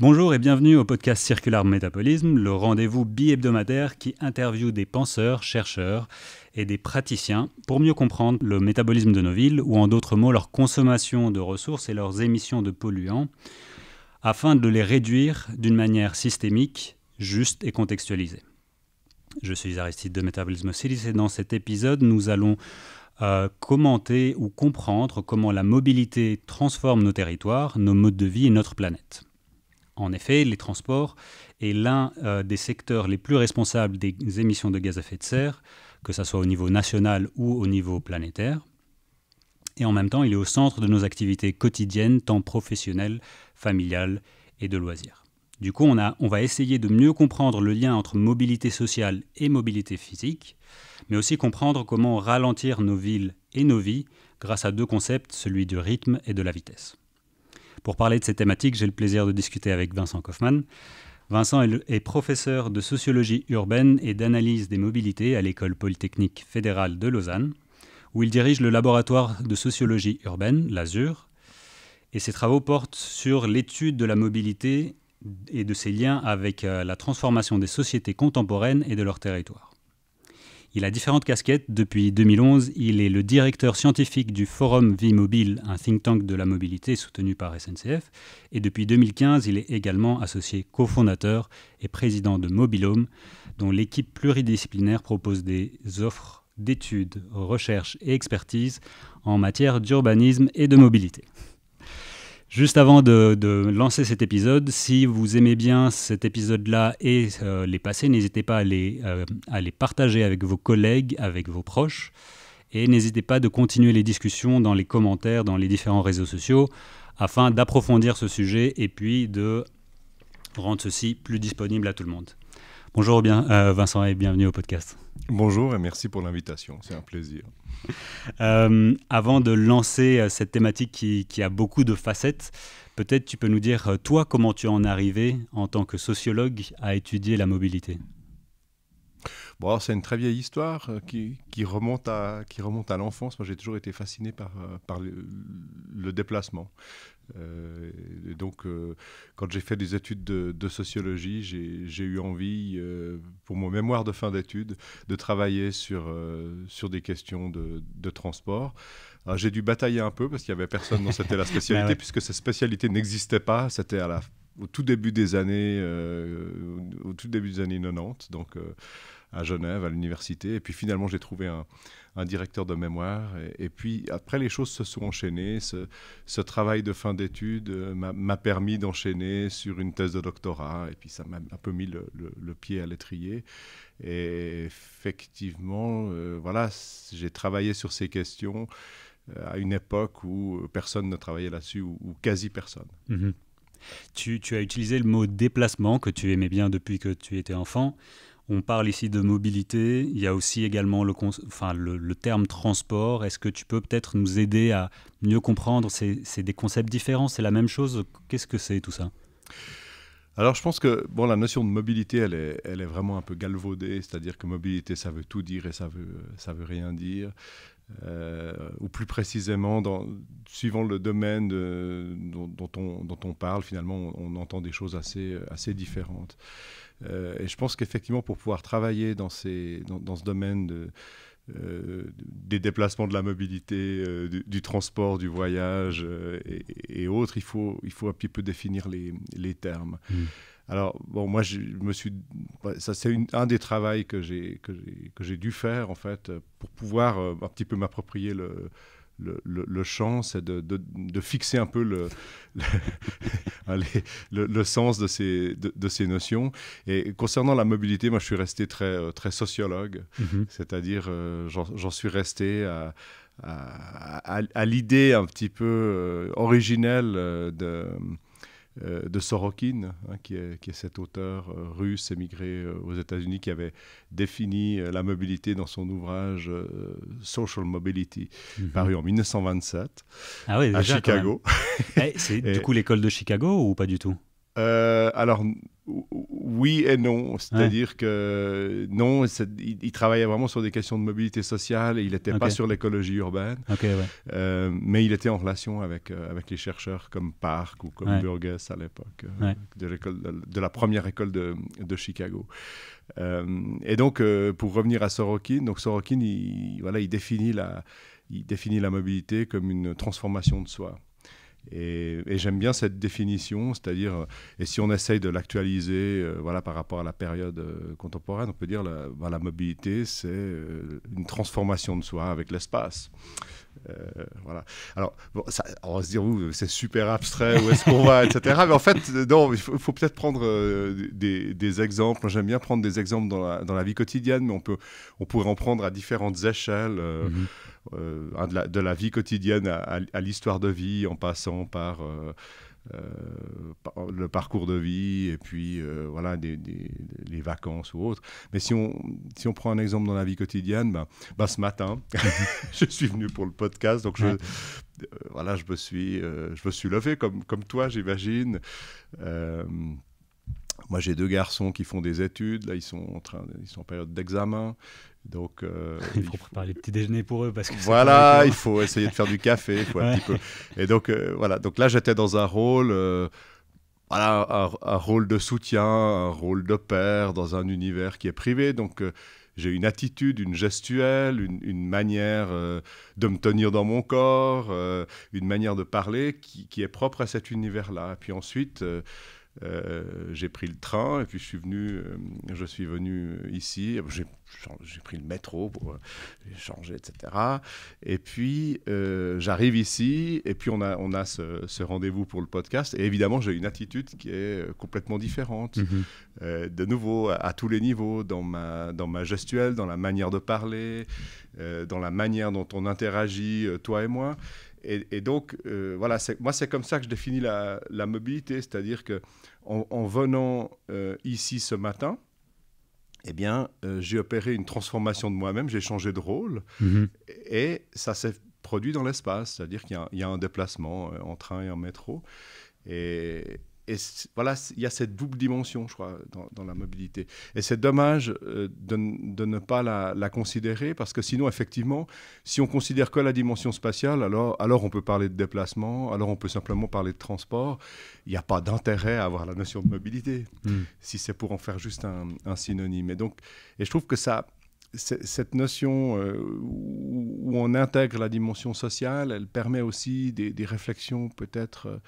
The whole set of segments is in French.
Bonjour et bienvenue au podcast Circular Métabolisme, le rendez-vous bi-hebdomadaire qui interviewe des penseurs, chercheurs et des praticiens pour mieux comprendre le métabolisme de nos villes, ou en d'autres mots leur consommation de ressources et leurs émissions de polluants, afin de les réduire d'une manière systémique, juste et contextualisée. Je suis Aristide de Métabolisme Cities et dans cet épisode, nous allons euh, commenter ou comprendre comment la mobilité transforme nos territoires, nos modes de vie et notre planète. En effet, les transports est l'un euh, des secteurs les plus responsables des émissions de gaz à effet de serre, que ce soit au niveau national ou au niveau planétaire. Et en même temps, il est au centre de nos activités quotidiennes, tant professionnelles, familiales et de loisirs. Du coup, on, va essayer de mieux comprendre le lien entre mobilité sociale et mobilité physique, mais aussi comprendre comment ralentir nos villes et nos vies grâce à deux concepts, celui du rythme et de la vitesse. Pour parler de ces thématiques, j'ai le plaisir de discuter avec Vincent Kaufmann. Vincent est, professeur de sociologie urbaine et d'analyse des mobilités à l'École polytechnique fédérale de Lausanne, où il dirige le laboratoire de sociologie urbaine, l'ASUR, et ses travaux portent sur l'étude de la mobilité et de ses liens avec euh, la transformation des sociétés contemporaines et de leur territoire. Il a différentes casquettes. Depuis 2011, il est le directeur scientifique du Forum Vie Mobile, un think tank de la mobilité soutenu par SNCF. Et depuis 2015, il est également associé cofondateur et président de Mobilhome, dont l'équipe pluridisciplinaire propose des offres d'études, recherche et expertise en matière d'urbanisme et de mobilité. Juste avant de, lancer cet épisode, si vous aimez bien cet épisode-là et euh, les passés, n'hésitez pas euh, à les, partager avec vos collègues, avec vos proches. Et n'hésitez pas de continuer les discussions dans les commentaires, dans les différents réseaux sociaux, afin d'approfondir ce sujet et puis de rendre ceci plus disponible à tout le monde. Bonjour bien, euh, Vincent et bienvenue au podcast. Bonjour et merci pour l'invitation, c'est un plaisir. Euh, avant de lancer euh, cette thématique qui, a beaucoup de facettes, peut-être tu peux nous dire, toi, comment tu en es arrivé en tant que sociologue à étudier la mobilité? Bon, c'est une très vieille histoire qui, remonte à, qui remonte à l'enfance. Moi, j'ai toujours été fasciné par, par le déplacement. Euh, et donc, euh, quand j'ai fait des études de, sociologie, j'ai eu envie, euh, pour mon mémoire de fin d'études, de travailler sur, sur des questions de, de transport. J'ai dû batailler un peu parce qu'il n'y avait personne dont c'était la spécialité, puisque cette spécialité n'existait pas. C'était au tout début des années, au tout début des années 90. Donc, à Genève, à l'université. Et puis finalement, j'ai trouvé un, directeur de mémoire. Et, puis après, les choses se sont enchaînées. Ce, travail de fin d'études euh, m'a permis d'enchaîner sur une thèse de doctorat. Et puis ça m'a un peu mis le, pied à l'étrier. Et effectivement, euh, voilà, j'ai travaillé sur ces questions euh, à une époque où personne ne travaillait là-dessus, ou, quasi personne. Tu, tu, as utilisé le mot déplacement que tu aimais bien depuis que tu étais enfant. On parle ici de mobilité, il y a aussi également le, terme transport. Est-ce que tu peux peut-être nous aider à mieux comprendre C'est des concepts différents, c'est la même chose? Qu'est-ce que c'est tout ça? Alors je pense que bon, la notion de mobilité, elle est, vraiment un peu galvaudée, c'est-à-dire que mobilité, ça veut tout dire et ça veut, ça veut rien dire. Euh, ou plus précisément, suivant le domaine dont, on, dont, on, parle, finalement, on, entend des choses assez, assez différentes. Euh, et je pense qu'effectivement, pour pouvoir travailler dans, ces, dans, ce domaine de, euh, des déplacements de la mobilité, euh, du, transport, du voyage et, autres, il faut, il faut un petit peu définir les, les termes. Mmh. Alors, bon, moi, je me suis. Ça, c'est un des travaux que j'ai, que, j'ai, que j'ai dû faire, en fait, pour pouvoir un petit peu m'approprier le, le, champ, c'est de, fixer un peu le, le, sens de ces, de, ces notions. Et concernant la mobilité, moi, je suis resté très, euh, très sociologue, mm-hmm. c'est-à-dire euh, j'en suis resté à, à, l'idée un petit peu euh, originelle de euh, de Sorokin, hein, qui, est, cet auteur euh, russe émigré euh, aux États-Unis qui avait défini la mobilité dans son ouvrage Social Mobility, mhm. paru en 1927 ah à Chicago. Eh, c'est du coup l'école de Chicago ou pas du tout? Alors oui et non. C'est-à-dire que non, il, travaillait vraiment sur des questions de mobilité sociale et il n'était pas sur l'écologie urbaine. Euh, mais il était en relation avec, euh, avec les chercheurs comme Park ou comme Burgess à l'époque, euh, de, de, la première école de, de Chicago. et donc, pour revenir à Sorokin, donc Sorokin, il, voilà, il définit la, il définit la mobilité comme une transformation de soi. Et, j'aime bien cette définition, c'est-à-dire, et si on essaye de l'actualiser euh, voilà, par rapport à la période euh, contemporaine, on peut dire la, bah, la mobilité, c'est euh, une transformation de soi avec l'espace. voilà. Alors, on va se dire, c'est super abstrait, où est-ce qu'on va, etc. Mais en fait, non, il faut, peut-être prendre des, exemples. J'aime bien prendre des exemples dans la, vie quotidienne, mais on, peut, on pourrait en prendre à différentes échelles. Euh, de, la, vie quotidienne à, l'histoire de vie, en passant par, euh, euh, le parcours de vie et puis voilà des, les vacances ou autres. Mais si on, si on prend un exemple dans la vie quotidienne, ben, ben ce matin, je suis venu pour le podcast, donc je, voilà, je me suis, je me suis levé comme, comme toi, j'imagine. moi, j'ai deux garçons qui font des études. Là, ils sont en train, ils sont en période d'examen. Donc, euh, il faut préparer les petits déjeuners pour eux parce que voilà, il faut essayer de faire du café, faut un petit peu. Et donc euh, voilà, donc là j'étais dans un rôle, euh, voilà, un, rôle de soutien, un rôle de père dans un univers qui est privé. Donc j'ai une attitude, une gestuelle, une, manière de me tenir dans mon corps, une manière de parler qui, qui, est propre à cet univers-là. Et puis ensuite euh, j'ai pris le train et puis je suis venu, euh, je suis venu ici. J'ai pris le métro pour euh, changer, etc. Et puis j'arrive ici et puis on a, on a ce, rendez-vous pour le podcast. Et évidemment, j'ai une attitude qui est complètement différente. Mhm. de nouveau, à, tous les niveaux, dans ma, dans ma gestuelle, dans la manière de parler, dans la manière dont on interagit, toi et moi. Et, donc, voilà, moi, c'est comme ça que je définis la, mobilité, c'est-à-dire que en, venant euh, ici ce matin, eh bien, euh, j'ai opéré une transformation de moi-même, j'ai changé de rôle, mhm. et ça s'est produit dans l'espace, c'est-à-dire qu'il y, y, a un déplacement en train et en métro. Et, et voilà, il y a cette double dimension, je crois, dans, la mobilité. Et c'est dommage euh, de, ne pas la, considérer, parce que sinon, effectivement, si on considère que la dimension spatiale, alors, alors on peut parler de déplacement, alors on peut simplement parler de transport. Il n'y a pas d'intérêt à avoir la notion de mobilité, hmm. si c'est pour en faire juste un, synonyme. Et donc, et je trouve que ça, cette notion euh, où on intègre la dimension sociale, elle permet aussi des, des réflexions peut-être euh,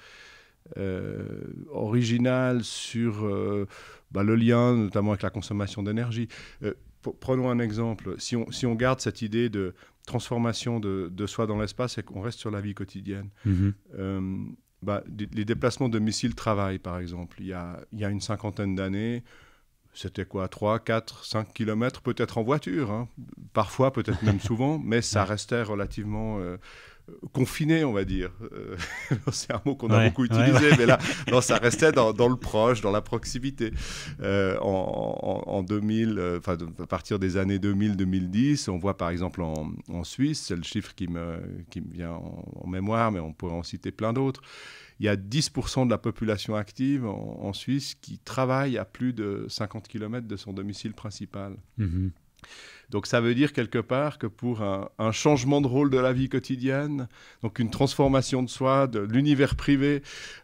euh, original sur euh, bah, le lien notamment avec la consommation d'énergie. Euh, prenons un exemple. Si on, si on, garde cette idée de transformation de, de soi dans l'espace et qu'on reste sur la vie quotidienne, mm-hmm. bah, les déplacements de missiles travail, par exemple, il y a, il y a une cinquantaine d'années, c'était quoi 3, 4, 5 kilomètres, peut-être en voiture, hein. parfois, peut-être même souvent, mais ça restait relativement confiné, on va dire. Euh, c'est un mot qu'on a beaucoup utilisé, mais là, non, ça restait dans, le proche, dans la proximité. Euh, en, 2000, euh, enfin, à partir des années 2000-2010, on voit par exemple en, Suisse, c'est le chiffre qui me, qui me vient en, mémoire, mais on pourrait en citer plein d'autres. Il y a 10% de la population active en, Suisse qui travaille à plus de 50 km de son domicile principal. Mm-hmm. Donc ça veut dire quelque part que pour un, changement de rôle de la vie quotidienne, donc une transformation de soi, de l'univers privé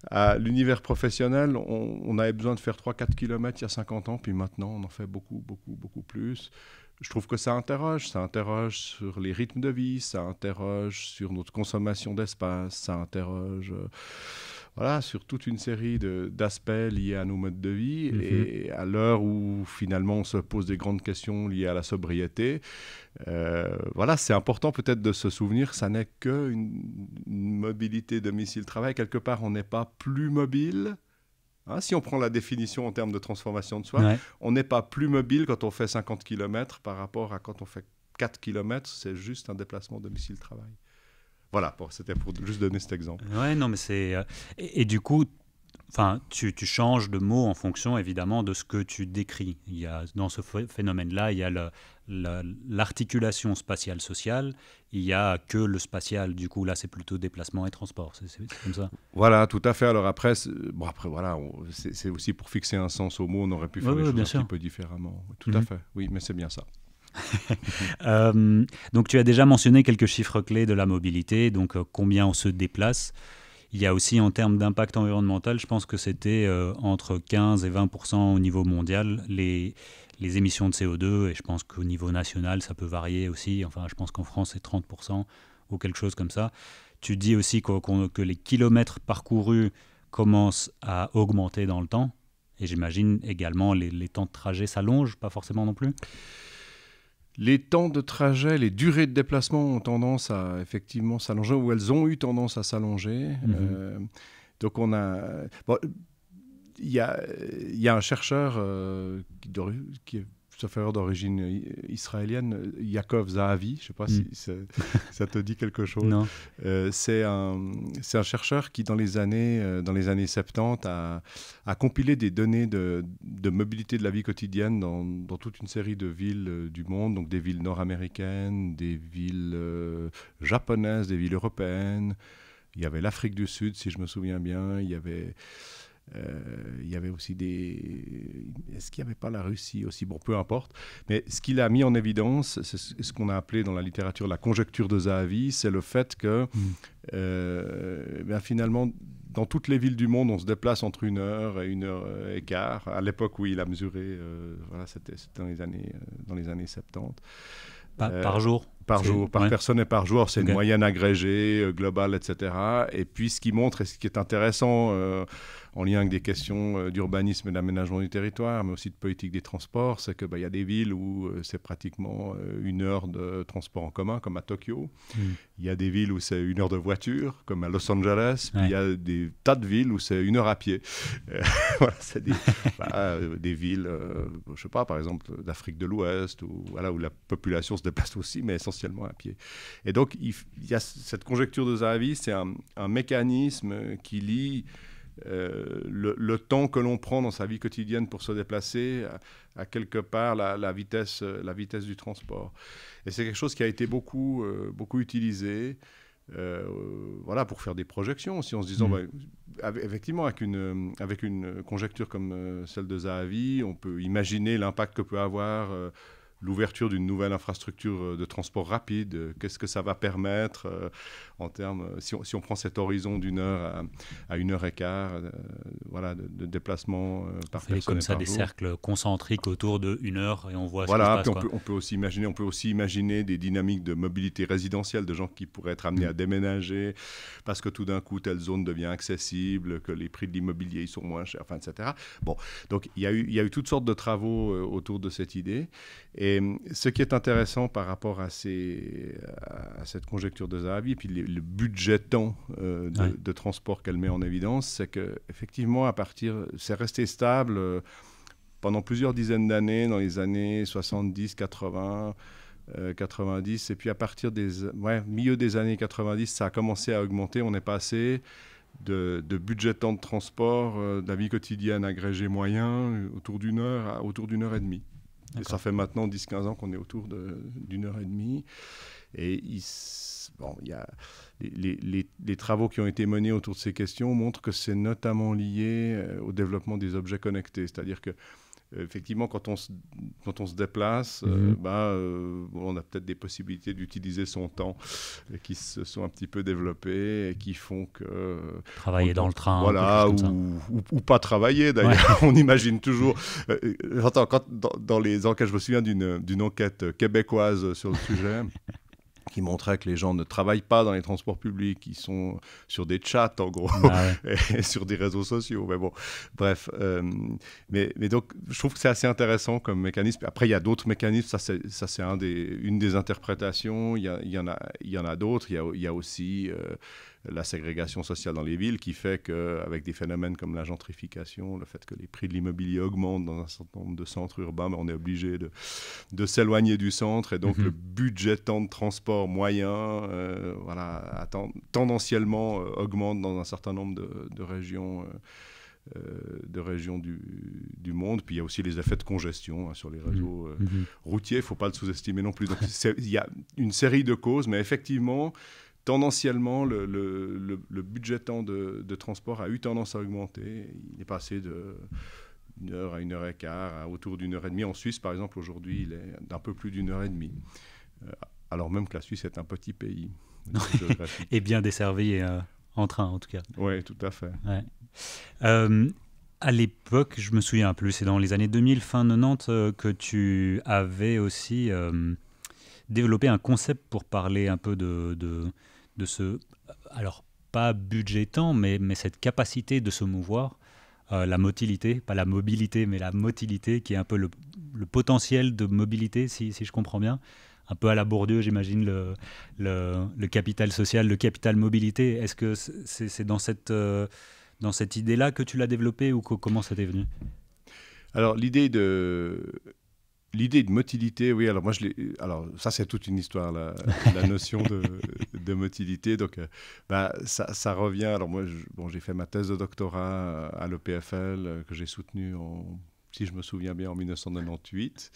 à l'univers professionnel, on, avait besoin de faire 3-4 km il y a 50 ans, puis maintenant on en fait beaucoup, beaucoup, beaucoup plus. Je trouve que ça interroge, ça interroge sur les rythmes de vie, ça interroge sur notre consommation d'espace, ça interroge... Euh, voilà, sur toute une série d'aspects liés à nos modes de vie. Mhm. Et à l'heure où finalement on se pose des grandes questions liées à la sobriété, euh, voilà, c'est important peut-être de se souvenir, ça n'est qu'une une mobilité domicile-travail. Quelque part, on n'est pas plus mobile. Hein, si on prend la définition en termes de transformation de soi, on n'est pas plus mobile quand on fait 50 km par rapport à quand on fait 4 km, c'est juste un déplacement domicile-travail. Voilà, c'était pour juste donner cet exemple. Ouais, non, mais c'est. Euh, et, du coup, Enfin, tu, changes de mot en fonction évidemment de ce que tu décris. Il y a, dans ce phénomène-là, il y a l'articulation spatiale sociale, il n'y a que le spatial. Du coup, là, c'est plutôt déplacement et transport. C'est comme ça. Voilà, tout à fait. Alors après, bon, après voilà, c'est aussi pour fixer un sens au mot, on aurait pu faire les choses un petit peu différemment. Tout à mhm. fait. Oui, mais c'est bien ça. Euh, donc tu as déjà mentionné quelques chiffres clés de la mobilité, donc euh, combien on se déplace. Il y a aussi en termes d'impact environnemental, je pense que c'était euh, entre 15 et 20% au niveau mondial les, les émissions de CO2, et je pense qu'au niveau national, ça peut varier aussi. Enfin, je pense qu'en France, c'est 30 ou quelque chose comme ça. Tu dis aussi que les kilomètres parcourus commencent à augmenter dans le temps, et j'imagine également les, les temps de trajet s'allongent, pas forcément non plus? Les temps de trajet, les durées de déplacement ont tendance à effectivement s'allonger, ou elles ont eu tendance à s'allonger. Mhm. Euh, donc on a... il y, a, y a un chercheur euh, qui, qui, est chauffeur d'origine israélienne, Yaakov Zahavi, je ne sais pas si hmm. ça, te dit quelque chose. Euh, c'est un, un, chercheur qui, dans les années, euh, dans les années 70, a, a compilé des données de, de, mobilité de la vie quotidienne dans, dans toute une série de villes euh, du monde, donc des villes nord-américaines, des villes japonaises, des villes européennes. Il y avait l'Afrique du Sud, si je me souviens bien. Il y avait euh, il y avait aussi des. Est-ce qu'il n'y avait pas la Russie aussi? Bon, peu importe. Mais ce qu'il a mis en évidence, c'est ce qu'on a appelé dans la littérature la conjecture de Zahavi, c'est le fait que euh, ben finalement, dans toutes les villes du monde, on se déplace entre une heure et une heure et quart. À l'époque où il a mesuré, euh, voilà, c'était dans les années dans les années 70. par jour? Par jour, par personne et par jour. C'est une moyenne agrégée, globale, etc. Et puis ce qui montre, et ce qui est intéressant en lien avec des questions euh, d'urbanisme et d'aménagement du territoire, mais aussi de politique des transports, c'est qu'il bah, y a des villes où euh, c'est pratiquement euh, une heure de transport en commun, comme à Tokyo. Hmm. Il y a des villes où c'est une heure de voiture, comme à Los Angeles. Il y a des tas de villes où c'est une heure à pied. voilà, c'est des, bah, des, villes, je sais pas, par exemple d'Afrique de l'Ouest, où, voilà, où la population se déplace aussi, mais essentiellement à pied. Et donc, il, y a cette conjecture de Zahavi, c'est un, un mécanisme qui lie euh, le, temps que l'on prend dans sa vie quotidienne pour se déplacer à, quelque part la, vitesse, la vitesse du transport. Et c'est quelque chose qui a été beaucoup, euh, beaucoup utilisé. Euh, voilà, pour faire des projections aussi, en se disant, mmh. bah, effectivement, avec une, avec une conjecture comme celle de Zahavi, on peut imaginer l'impact que peut avoir l'ouverture d'une nouvelle infrastructure euh, de transport rapide, euh, qu'est-ce que ça va permettre euh, en termes, si on, si on, prend cet horizon d'une heure à, une heure et quart, voilà, de, déplacement par personne comme ça des cercles concentriques autour de une heure et on voit voilà, ce qui se passe. On, peut, on, peut, aussi imaginer, on peut aussi imaginer des dynamiques de mobilité résidentielle de gens qui pourraient être amenés à déménager parce que tout d'un coup telle zone devient accessible, que les prix de l'immobilier sont moins chers, enfin, etc. Bon, donc il y a eu, il y a eu toutes sortes de travaux autour de cette idée et et ce qui est intéressant par rapport à, ces, à cette conjecture de Zahavi, et puis le, budget temps euh, de, transport qu'elle met en évidence, c'est qu'effectivement, à partir, c'est resté stable euh, pendant plusieurs dizaines d'années, dans les années 70, 80. 90 et puis à partir des ouais, milieu des années 90 ça a commencé à augmenter on est passé de, de budget temps de transport euh, de la vie quotidienne agrégé moyen autour d'une heure à autour d'une heure et demie et ça fait maintenant 10-15 ans qu'on est autour d'une heure et demie. Et il, bon, il y a les, les, les, travaux qui ont été menés autour de ces questions montrent que c'est notamment lié euh, au développement des objets connectés. C'est-à-dire que effectivement, quand on se, quand on se déplace, euh, mhm. bah, euh, on a peut-être des possibilités d'utiliser son temps qui se sont un petit peu développées et qui font que... Travailler dans le train. Voilà, ou, ou, pas travailler d'ailleurs. on imagine toujours... J'entends, quand, dans, dans, les enquêtes, je me souviens d'une enquête québécoise sur le sujet. qui montrait que les gens ne travaillent pas dans les transports publics, ils sont sur des chats en gros, ah et sur des réseaux sociaux. Mais bon, bref. Euh, mais, mais, donc, je trouve que c'est assez intéressant comme mécanisme. Après, il y a d'autres mécanismes, ça c'est un des, une des interprétations, il y, a, il y en a, il y en a d'autres. Il, il, y a aussi... Euh, la ségrégation sociale dans les villes qui fait qu'avec des phénomènes comme la gentrification, le fait que les prix de l'immobilier augmentent dans un certain nombre de centres urbains, ben, on est obligé de, de s'éloigner du centre et donc mhm. le budget temps de transport moyen euh, voilà, tendanciellement euh, augmente dans un certain nombre de, régions. de régions du, du, monde. Puis il y a aussi les effets de congestion hein, sur les réseaux mmh. Mmh. routiers. Il ne faut pas le sous-estimer non plus. Donc il y a une série de causes, mais effectivement, tendanciellement, le, le, le budget temps de, de, transport a eu tendance à augmenter. Il est passé de une heure à une heure et quart, autour d'une heure et demie. En Suisse, par exemple, aujourd'hui, il est d'un peu plus d'une heure et demie. Euh, alors même que la Suisse est un petit pays. et bien desservi euh, en train, en tout cas. Oui, tout à fait. Euh, à l'époque, je me souviens plus, c'est dans les années 2000, fin 90, que tu avais aussi développé un concept pour parler un peu de, de, de ce... Alors, pas temps, mais, mais cette capacité de se mouvoir euh, la motilité, pas la mobilité, mais la motilité, qui est un peu le, potentiel de mobilité, si, je comprends bien. Un peu à la Bourdieu, j'imagine, le, le, capital social, le capital mobilité. Est-ce que c'est dans cette, euh, cette idée-là que tu l'as développé ou comment ça t'est venu? Alors, l'idée de, L'idée de motilité, oui, alors moi, je alors ça, c'est toute une histoire, la, notion de, motilité. Donc, euh, bah, ça, revient. Alors, moi, bon, j'ai fait ma thèse de doctorat à l'EPFL, euh, que j'ai soutenue, en, si je me souviens bien, en 1998.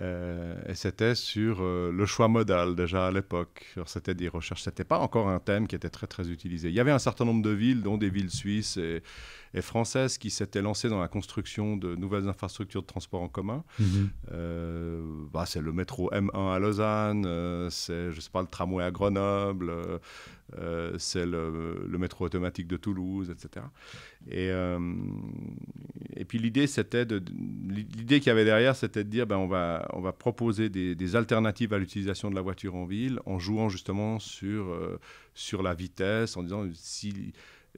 Euh, et c'était sur le choix modal déjà à l'époque. C'était des recherches, c'était pas encore un thème qui était très très utilisé. Il y avait un certain nombre de villes, dont des villes suisses et française qui s'était lancée dans la construction de nouvelles infrastructures de transport en commun. Mhm. Euh, bah, c'est le métro M1 à Lausanne, euh, c'est, je sais pas, le tramway à Grenoble, euh, c'est le, métro automatique de Toulouse, etc. Et, et puis l'idée, c'était de, l'idée qu'il y avait derrière, c'était de dire, ben, on va, on va proposer des, des alternatives à l'utilisation de la voiture en ville en jouant justement sur, sur la vitesse, en disant si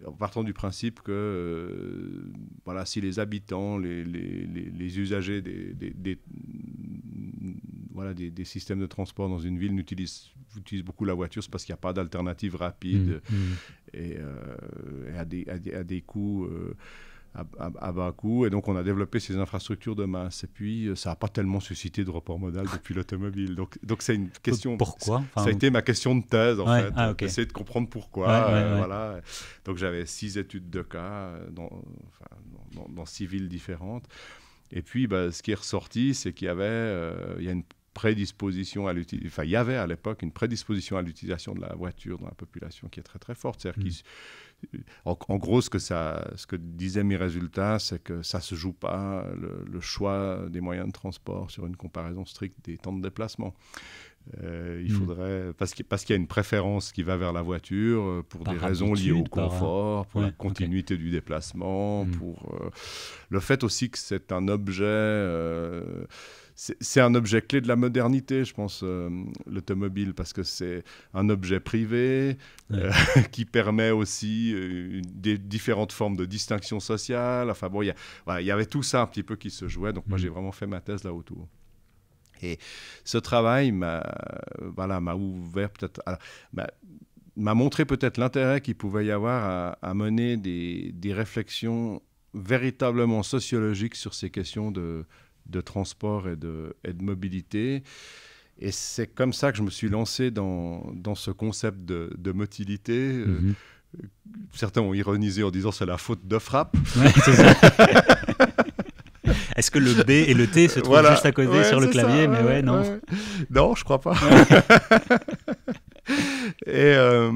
en partant du principe que euh, voilà, si les habitants, les, les, les, usagers des, des, voilà, des, systèmes de transport dans une ville n'utilisent utilisent beaucoup la voiture, c'est parce qu'il n'y a pas d'alternative rapide mmh, mmh. et, euh, à, des, à, des, coûts. Euh, à, bas coût. Et donc, on a développé ces infrastructures de masse. Et puis, euh, ça n'a pas tellement suscité de report modal depuis l'automobile. Donc, donc c'est une question. Pourquoi? Ça a été ma question de thèse, en fait. Ah, Essayer de comprendre pourquoi. Euh, voilà. Donc, j'avais six études de cas euh, dans, dans, six villes différentes. Et puis, bah, ce qui est ressorti, c'est qu'il y avait il y a une prédisposition à l'utilisation, enfin il y avait à l'époque une prédisposition à l'utilisation de la voiture dans la population qui est très très forte. C'est-à-dire mmh. En, gros, ce que, ça, ce que disaient mes résultats, c'est que ça ne se joue pas le, choix des moyens de transport sur une comparaison stricte des temps de déplacement. Euh, il hmm. faudrait parce qu'il y a une préférence qui va vers la voiture euh, pour des raisons liées au confort, pour la continuité du déplacement, hmm. pour euh, le fait aussi que c'est un objet c'est un objet clé de la modernité, je pense, euh, l'automobile, parce que c'est un objet privé euh, qui permet aussi euh, des différentes formes de distinction sociale. Enfin bon, il y, avait tout ça un petit peu qui se jouait. Donc moi, mm. j'ai vraiment fait ma thèse là autour. Et ce travail m'a voilà, ouvert peut-être, m'a montré peut-être l'intérêt qu'il pouvait y avoir à, mener des, des réflexions véritablement sociologiques sur ces questions de, de transport et de, et de mobilité. Et c'est comme ça que je me suis lancé dans, dans ce concept de, de motilité. Euh, mhm. certains ont ironisé en disant c'est la faute de frappe. Est-ce que le B et le T se trouvent juste à côté sur le clavier? Mais ouais, non. Non, je crois pas. Et euh,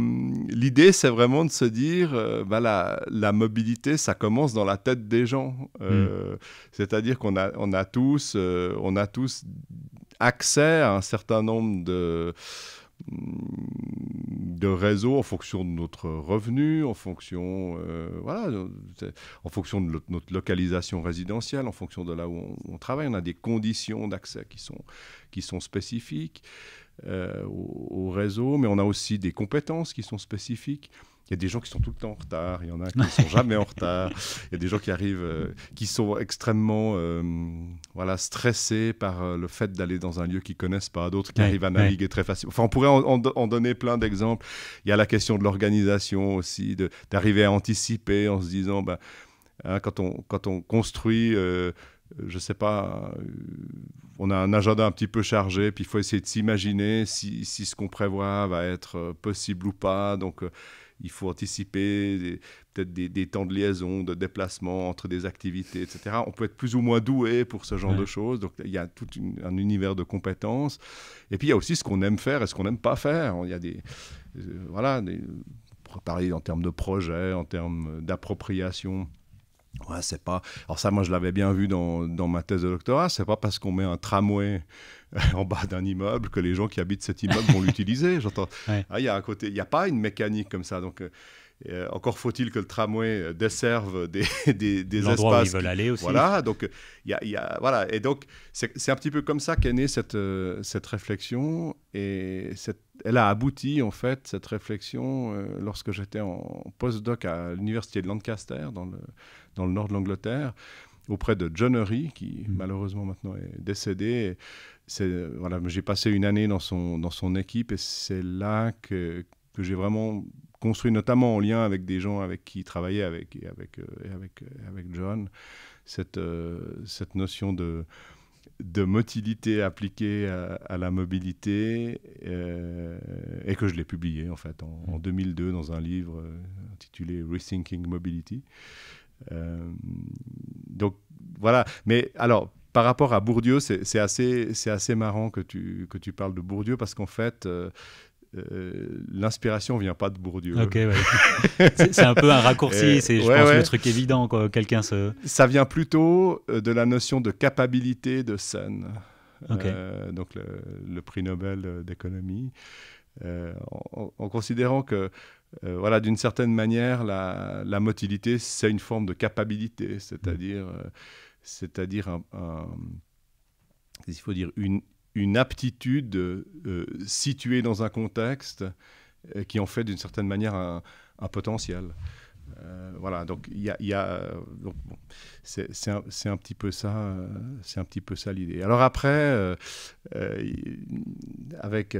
l'idée, c'est vraiment de se dire, euh, bah, la, la, mobilité, ça commence dans la tête des gens. Euh, mm. C'est-à-dire qu'on a, on a, tous, on a tous accès à un certain nombre de de réseaux en fonction de notre revenu, en fonction, voilà, en fonction de notre localisation résidentielle, en fonction de là où on, on travaille. On a des conditions d'accès qui sont, qui sont spécifiques. Euh, au, réseau, mais on a aussi des compétences qui sont spécifiques. Il y a des gens qui sont tout le temps en retard, il y en a qui ne sont jamais en retard, il y a des gens qui arrivent, euh, qui sont extrêmement euh, voilà, stressés par le fait d'aller dans un lieu qu'ils ne connaissent pas, d'autres qui arrivent à naviguer très facilement. Enfin, on pourrait en, donner plein d'exemples. Il y a la question de l'organisation aussi, d'arriver à anticiper en se disant, hein, quand, on, quand on construit je ne sais pas, euh, on a un agenda un petit peu chargé, puis il faut essayer de s'imaginer si, ce qu'on prévoit va être euh, possible ou pas. Donc, euh, il faut anticiper peut-être des, temps de liaison, de déplacement entre des activités, etc. On peut être plus ou moins doué pour ce genre de choses. Donc il y a tout un univers de compétences. Et puis il y a aussi ce qu'on aime faire et ce qu'on n'aime pas faire. Il y a des euh, voilà, des, parler en termes de projet, en termes d'appropriation. Ouais, c'est pas. Alors ça, moi, je l'avais bien vu dans, dans, ma thèse de doctorat. C'est pas parce qu'on met un tramway en bas d'un immeuble que les gens qui habitent cet immeuble vont l'utiliser. J'entends. Ah, il y a un côté. Il n'y a pas une mécanique comme ça. Donc. Euh, encore faut-il que le tramway desserve des, des, des espaces. où ils veulent aller aussi. Voilà, donc il y, y a, voilà, et donc c'est un petit peu comme ça qu'est née cette, euh, cette réflexion et cette elle a abouti, en fait, cette réflexion, euh, lorsque j'étais en postdoc à l'université de Lancaster, dans le, dans le nord de l'Angleterre, auprès de John Hurry, qui mmh. malheureusement maintenant est décédé. Voilà, j'ai passé une année dans son, dans son équipe et c'est là que, que j'ai vraiment construit, notamment en lien avec des gens avec qui il travaillait, avec, avec, euh, avec, avec John, cette, euh, cette notion de de motilité appliquée à, la mobilité euh, et que je l'ai publié en fait en, 2002 dans un livre euh, intitulé Rethinking Mobility. Euh, donc voilà, mais alors par rapport à Bourdieu, c'est assez, assez marrant que tu, que tu parles de Bourdieu parce qu'en fait, euh, l'inspiration vient pas de Bourdieu. c'est un peu un raccourci, c'est je pense le truc évident quelqu'un se. Ça vient plutôt euh, de la notion de capacité de scène. Euh, donc le, prix Nobel d'économie, en, considérant que voilà d'une certaine manière la, la motilité c'est une forme de capacité, c'est-à-dire c'est-à-dire un, il faut dire une une aptitude euh, située dans un contexte euh, qui en fait d'une certaine manière un, potentiel. Euh, voilà, donc il y a, y a c'est un, un, petit peu ça, c'est un petit peu ça l'idée. Alors après, avec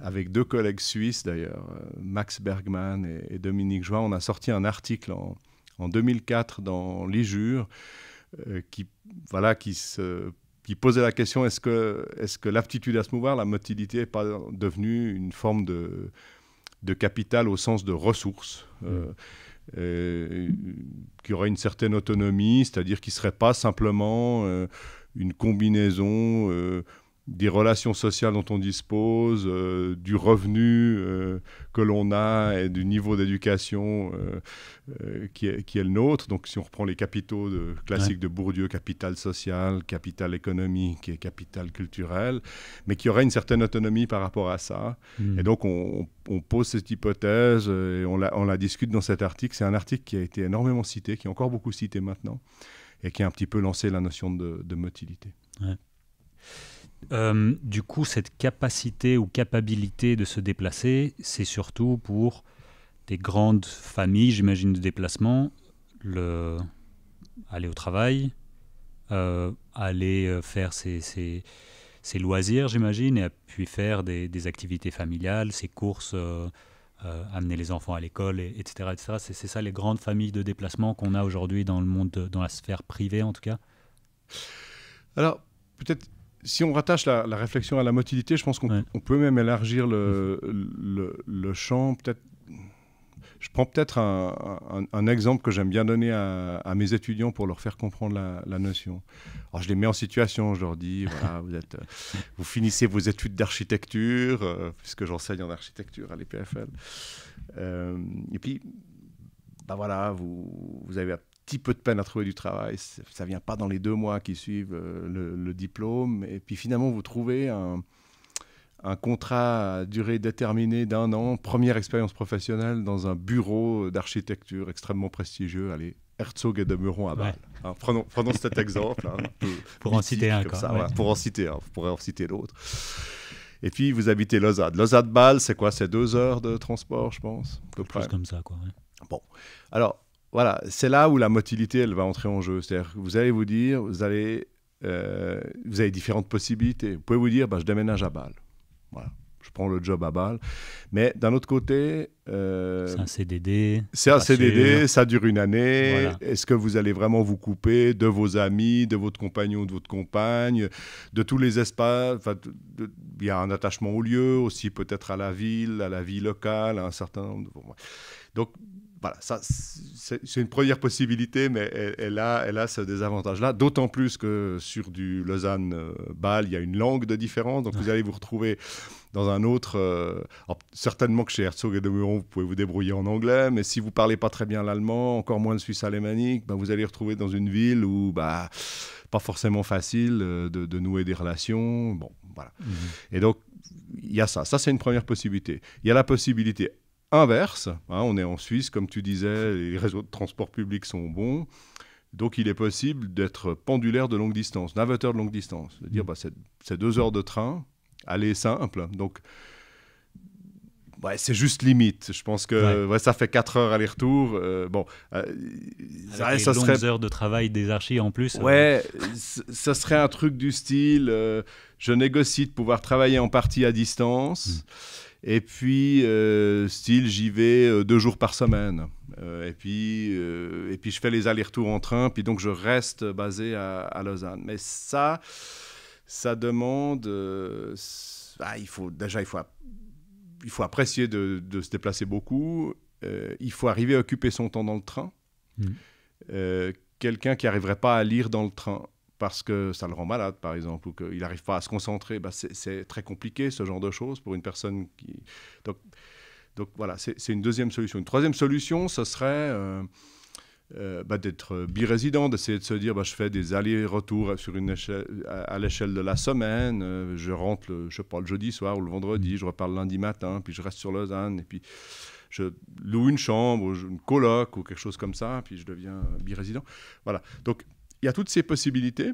avec deux collègues suisses d'ailleurs, Max Bergman et, Dominique Join, on a sorti un article en, en 2004 dans L'Ijure qui voilà qui se qui posait la question est-ce que, est que l'aptitude à se mouvoir, la motilité, n'est pas devenue une forme de, de capital au sens de ressources euh, euh, qui aurait une certaine autonomie, c'est-à-dire qui ne serait pas simplement euh, une combinaison des relations sociales dont on dispose, euh, du revenu euh, que l'on a et du niveau d'éducation euh, qui, est, qui, est, le nôtre. Donc si on reprend les capitaux de, classiques de Bourdieu, capital social, capital économique et capital culturel, mais qui aurait une certaine autonomie par rapport à ça. Hmm. Et donc on, pose cette hypothèse et on la, on la discute dans cet article. C'est un article qui a été énormément cité, qui est encore beaucoup cité maintenant, et qui a un petit peu lancé la notion de, de motilité. Ouais. Euh, du coup, cette capacité ou capacité de se déplacer, c'est surtout pour des grandes familles, j'imagine, de déplacement, le... aller au travail, euh, aller euh, faire ses, ses, loisirs, j'imagine, et puis faire des, des, activités familiales, ses courses, amener les enfants à l'école, etc. etc. C'est ça les grandes familles de déplacement qu'on a aujourd'hui dans le monde, dans la sphère privée en tout cas? Alors, peut-être si on rattache la, réflexion à la motilité, je pense qu'on peut même élargir le, le, champ. Peut-être, je prends peut-être un, exemple que j'aime bien donner à, mes étudiants pour leur faire comprendre la, notion. Alors, je les mets en situation, je leur dis voilà, vous, êtes, vous finissez vos études d'architecture, euh, puisque j'enseigne en architecture à l'EPFL. Euh, et puis, bah voilà, vous, vous avez petit peu de peine à trouver du travail. Ça vient pas dans les deux mois qui suivent euh, le, diplôme. Et puis finalement, vous trouvez un, un contrat à durée déterminée d'un an, première expérience professionnelle dans un bureau d'architecture extrêmement prestigieux. Allez, Herzog et de Meuron à Bâle. Hein, prenons, prenons, cet exemple. Hein, pour en citer un, pour en citer un, vous pourrez en citer l'autre. Et puis, vous habitez Lausanne. Lausanne-Bâle, c'est quoi? C'est deux heures de transport, je pense, à peu près. comme ça, quoi. Bon. Alors, voilà, c'est là où la motilité, elle va entrer en jeu. C'est-à-dire que vous allez vous dire, vous, allez, euh, vous avez différentes possibilités. Vous pouvez vous dire, bah, je déménage à Bâle. Voilà, je prends le job à Bâle. Mais d'un autre côté, Euh, c'est un CDD. C'est un CDD, ça dure une année. Est-ce que vous allez vraiment vous couper de vos amis, de votre compagnon, de votre compagne, de tous les espaces Il y a un attachement au lieu, aussi peut-être à la ville, à la vie locale, à un certain nombre. Donc, voilà, ça, c'est une première possibilité, mais elle, a, elle a ce désavantage-là. D'autant plus que sur du Lausanne-Bâle, il y a une langue de différence. Donc, vous allez vous retrouver dans un autre. Euh, certainement que chez Herzog et de Meuron, vous pouvez vous débrouiller en anglais, mais si vous parlez pas très bien l'allemand, encore moins le suisse alémanique, ben, vous allez retrouver dans une ville où bah, pas forcément facile euh, de, nouer des relations. Bon, voilà. Mhm. Et donc, il y a ça. Ça, c'est une première possibilité. Il y a la possibilité inverse. Hein, on est en Suisse, comme tu disais, les réseaux de transport public sont bons. Donc il est possible d'être pendulaire de longue distance, navigateur de longue distance. C'est-à-dire, mm. bah, c'est deux heures de train, aller simple. Donc ouais, c'est juste limite. Je pense que ouais. ça fait 4 heures aller-retour. Euh, bon, euh, ça, ça serait heures de travail des archives en plus. Euh. Ouais, ça serait un truc du style je négocie de pouvoir travailler en partie à distance. Mm. Et puis, euh, style, j'y vais euh, deux jours par semaine. Euh, et, puis, et puis, je fais les allers-retours en train. Puis donc, je reste basé à, Lausanne. Mais ça, ça demande... Ah, il faut, déjà, il faut, il faut apprécier de, se déplacer beaucoup. il faut arriver à occuper son temps dans le train. Mmh. Quelqu'un qui n'arriverait pas à lire dans le train parce que ça le rend malade, par exemple, ou qu'il n'arrive pas à se concentrer, bah c'est très compliqué, ce genre de choses, pour une personne qui... Donc, donc voilà, c'est une deuxième solution. Une troisième solution, ce serait euh, euh, bah, d'être birésident, d'essayer de se dire, bah, je fais des allers-retours sur à, l'échelle de la semaine, euh, je rentre, le, je sais pas, le jeudi soir ou le vendredi, je repars le lundi matin, puis je reste sur Lausanne, et puis je loue une chambre, ou une coloc ou quelque chose comme ça, puis je deviens birésident. Voilà. Donc il y a toutes ces possibilités.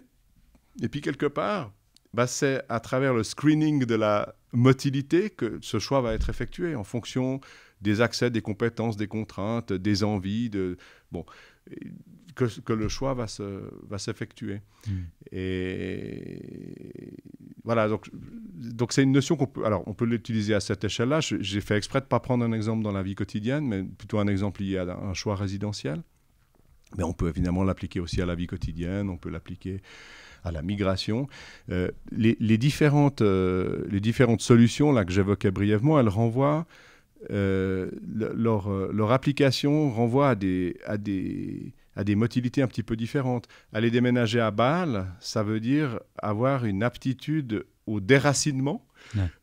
Et puis quelque part, bah, c'est à travers le screening de la motilité que ce choix va être effectué en fonction des accès, des compétences, des contraintes, des envies, de bon, que, que le choix va se va s'effectuer. Hmm. Et voilà, donc donc c'est une notion qu'on peut alors on peut l'utiliser à cette échelle-là. J'ai fait exprès de pas prendre un exemple dans la vie quotidienne, mais plutôt un exemple lié à un choix résidentiel. Mais on peut évidemment l'appliquer aussi à la vie quotidienne, on peut l'appliquer à la migration. Euh, les, différentes, euh, les différentes solutions là, que j'évoquais brièvement, elles renvoient, euh, leur, leur, application renvoie à des, à, des, à des motilités un petit peu différentes. Aller déménager à Bâle, ça veut dire avoir une aptitude au déracinement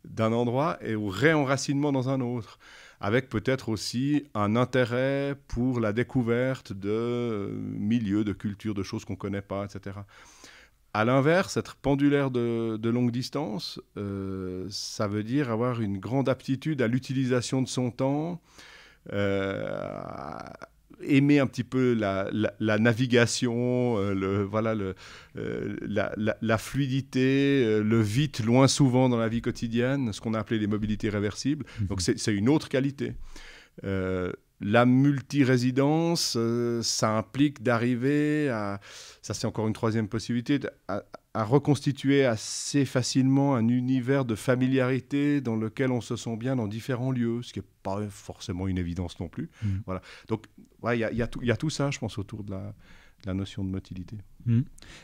d'un endroit et au réenracinement dans un autre avec peut-être aussi un intérêt pour la découverte de euh, milieux, de cultures, de choses qu'on ne connaît pas, etc. À l'inverse, être pendulaire de, longue distance, euh, ça veut dire avoir une grande aptitude à l'utilisation de son temps, euh, aimer un petit peu la, navigation, euh, le, voilà, le, euh, la, fluidité, euh, le vite, loin souvent dans la vie quotidienne, ce qu'on a appelé les mobilités réversibles. Mhm. Donc c'est une autre qualité. La multirésidence, ça implique d'arriver à, ça c'est encore une troisième possibilité, à, à reconstituer assez facilement un univers de familiarité dans lequel on se sent bien dans différents lieux, ce qui n'est pas forcément une évidence non plus. Mm. Voilà. Donc, il ouais, y, y, y, a tout ça, je pense, autour de la, la notion de motilité. Mm.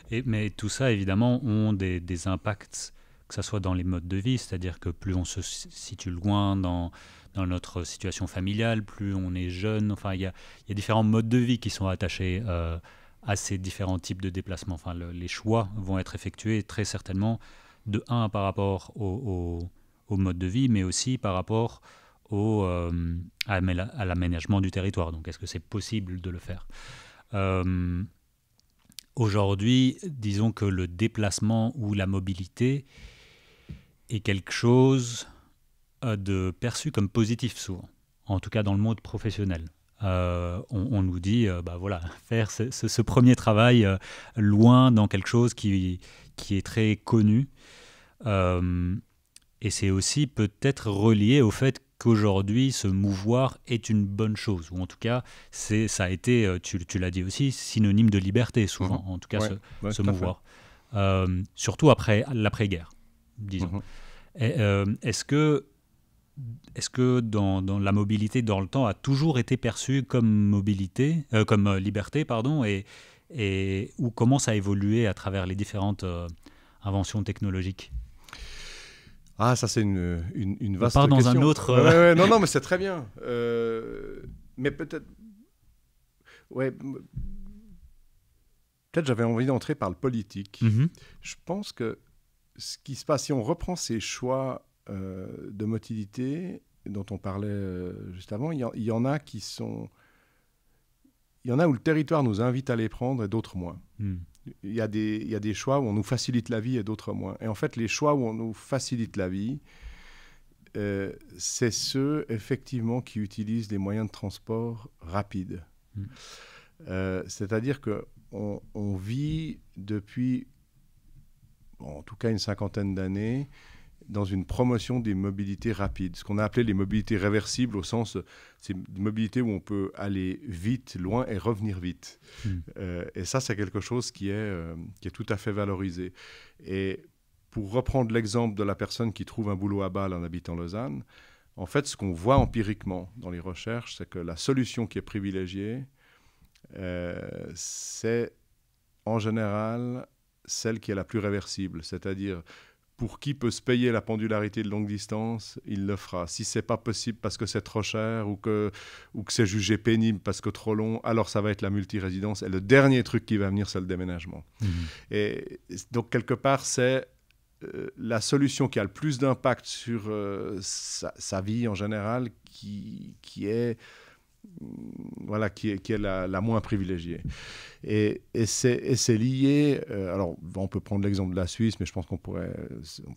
Et, mais tout ça, évidemment, ont des, des, impacts, que ce soit dans les modes de vie, c'est-à-dire que plus on se situe loin dans, dans notre situation familiale, plus on est jeune, enfin, il y a, différents modes de vie qui sont attachés. Euh, à ces différents types de déplacements. Enfin, les choix vont être effectués très certainement de un par rapport au, mode de vie, mais aussi par rapport au, euh, à, l'aménagement du territoire. Donc, est-ce que c'est possible de le faire? Euh, Aujourd'hui, disons que le déplacement ou la mobilité est quelque chose de perçu comme positif souvent, en tout cas dans le monde professionnel. Euh, on, nous dit, euh, bah voilà, faire ce, premier travail euh, loin dans quelque chose qui, qui est très connu. et c'est aussi peut-être relié au fait qu'aujourd'hui, se mouvoir est une bonne chose, ou en tout cas, c'est, ça a été, tu, l'as dit aussi, synonyme de liberté souvent, mhm. en tout cas, se, mouvoir. surtout après l'après-guerre, disons. Mhm. est-ce que est-ce que dans, la mobilité dans le temps a toujours été perçue comme mobilité, euh, comme euh, liberté, pardon, et, et ou comment ça a évolué à travers les différentes euh, inventions technologiques? Ah, ça c'est une, une, vaste On part dans un autre. non, non, mais c'est très bien. mais peut-être, ouais, peut-être j'avais envie d'entrer par le politique. Mm-hmm. Je pense que ce qui se passe, si on reprend ces choix de motilité dont on parlait euh, juste avant, il y, en a qui sont... Il y en a où le territoire nous invite à les prendre et d'autres moins. Hmm. Il, y a des, il y a des choix où on nous facilite la vie et d'autres moins. Et en fait, les choix où on nous facilite la vie, euh, c'est ceux, effectivement, qui utilisent les moyens de transport rapides. Hmm. C'est-à-dire qu'on on vit depuis, en tout cas une cinquantaine d'années, dans une promotion des mobilités rapides, ce qu'on a appelé les mobilités réversibles au sens, c'est une mobilité où on peut aller vite, loin et revenir vite. Hmm. Euh, et ça, c'est quelque chose qui est, euh, qui est tout à fait valorisé. Et pour reprendre l'exemple de la personne qui trouve un boulot à Bâle en habitant Lausanne, en fait, ce qu'on voit empiriquement dans les recherches, c'est que la solution qui est privilégiée, euh, c'est en général celle qui est la plus réversible, c'est-à-dire pour qui peut se payer la pendularité de longue distance, il le fera. Si c'est pas possible parce que c'est trop cher ou que, ou que c'est jugé pénible parce que trop long, alors ça va être la multirésidence. Et le dernier truc qui va venir, c'est le déménagement. Mhm. Et donc, quelque part, c'est euh, la solution qui a le plus d'impact sur euh, sa, vie en général qui, qui est voilà, qui est, qui est la, moins privilégiée. Et, et c'est lié, euh, alors on peut prendre l'exemple de la Suisse, mais je pense qu'on pourrait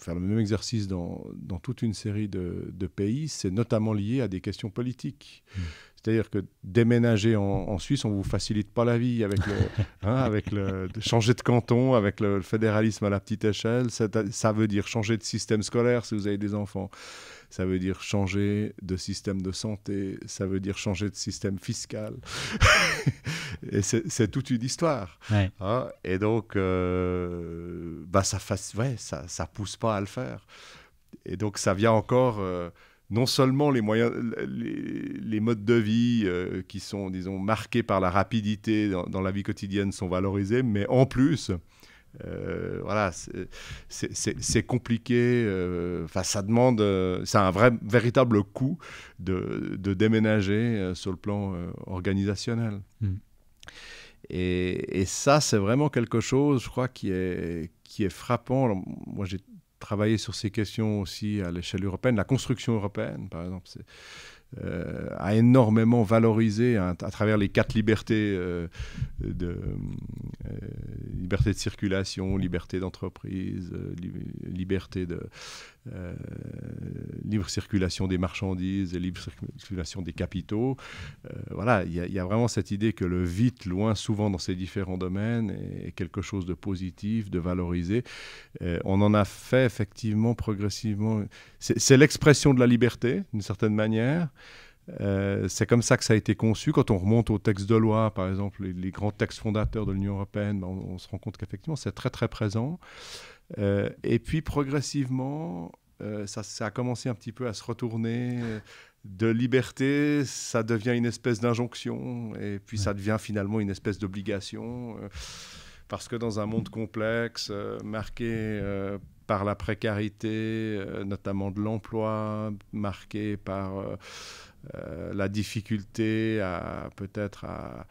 faire le même exercice dans, dans toute une série de, de pays, c'est notamment lié à des questions politiques. Mmh. C'est-à-dire que déménager en, Suisse, on ne vous facilite pas la vie avec le, hein, avec le changer de canton, avec le, fédéralisme à la petite échelle. Ça, ça veut dire changer de système scolaire si vous avez des enfants ça veut dire changer de système de santé, ça veut dire changer de système fiscal. et c'est toute une histoire. Hein. et donc, euh, bah, ça, ouais, ça, ça pousse pas à le faire. Et donc, ça vient encore. Euh, non seulement les moyens, les, modes de vie euh, qui sont, disons, marqués par la rapidité dans, dans, la vie quotidienne sont valorisés, mais en plus, euh, voilà, c'est compliqué. Euh, enfin, ça demande, euh, c'est un vrai, véritable coût de, de déménager sur le plan organisationnel. Hmm. Et, et, ça, c'est vraiment quelque chose, je crois, qui est, qui est frappant. moi, j'ai travaillé sur ces questions aussi à l'échelle européenne. La construction européenne, par exemple, euh, a énormément valorisé à, travers les quatre libertés euh, de euh, liberté de circulation, liberté d'entreprise, liberté de libre circulation des marchandises et libre circulation des capitaux. voilà, il y, a vraiment cette idée que le vite, loin, souvent dans ces différents domaines est quelque chose de positif, de valorisé. on en a fait effectivement progressivement. C'est l'expression de la liberté, d'une certaine manière. Euh, c'est comme ça que ça a été conçu. Quand on remonte aux textes de loi, par exemple, les, grands textes fondateurs de l'Union européenne, ben, on, se rend compte qu'effectivement, c'est très très présent. Euh, et puis progressivement, euh, ça, ça, a commencé un petit peu à se retourner. De liberté, ça devient une espèce d'injonction, et puis ça devient finalement une espèce d'obligation. parce que dans un monde complexe, marqué par la précarité, notamment de l'emploi, marqué par euh, la difficulté à peut-être à,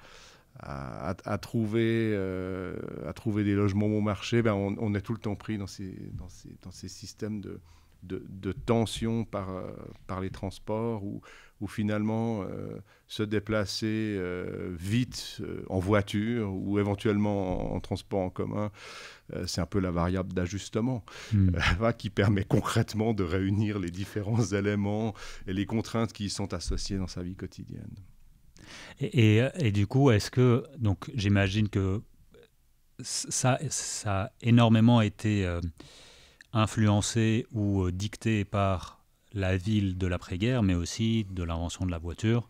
à, trouver, euh, à trouver des logements bon marché, ben on, est tout le temps pris dans ces, dans systèmes de, de, tension par, euh, par les transports ou finalement se déplacer vite en voiture ou éventuellement en, transport en commun, c'est un peu la variable d'ajustement hmm. qui permet concrètement de réunir les différents éléments et les contraintes qui y sont associées dans sa vie quotidienne. Et, et, du coup, est-ce que, donc j'imagine que ça, ça a énormément été influencé ou dicté par la ville de l'après-guerre, mais aussi de l'invention de la voiture.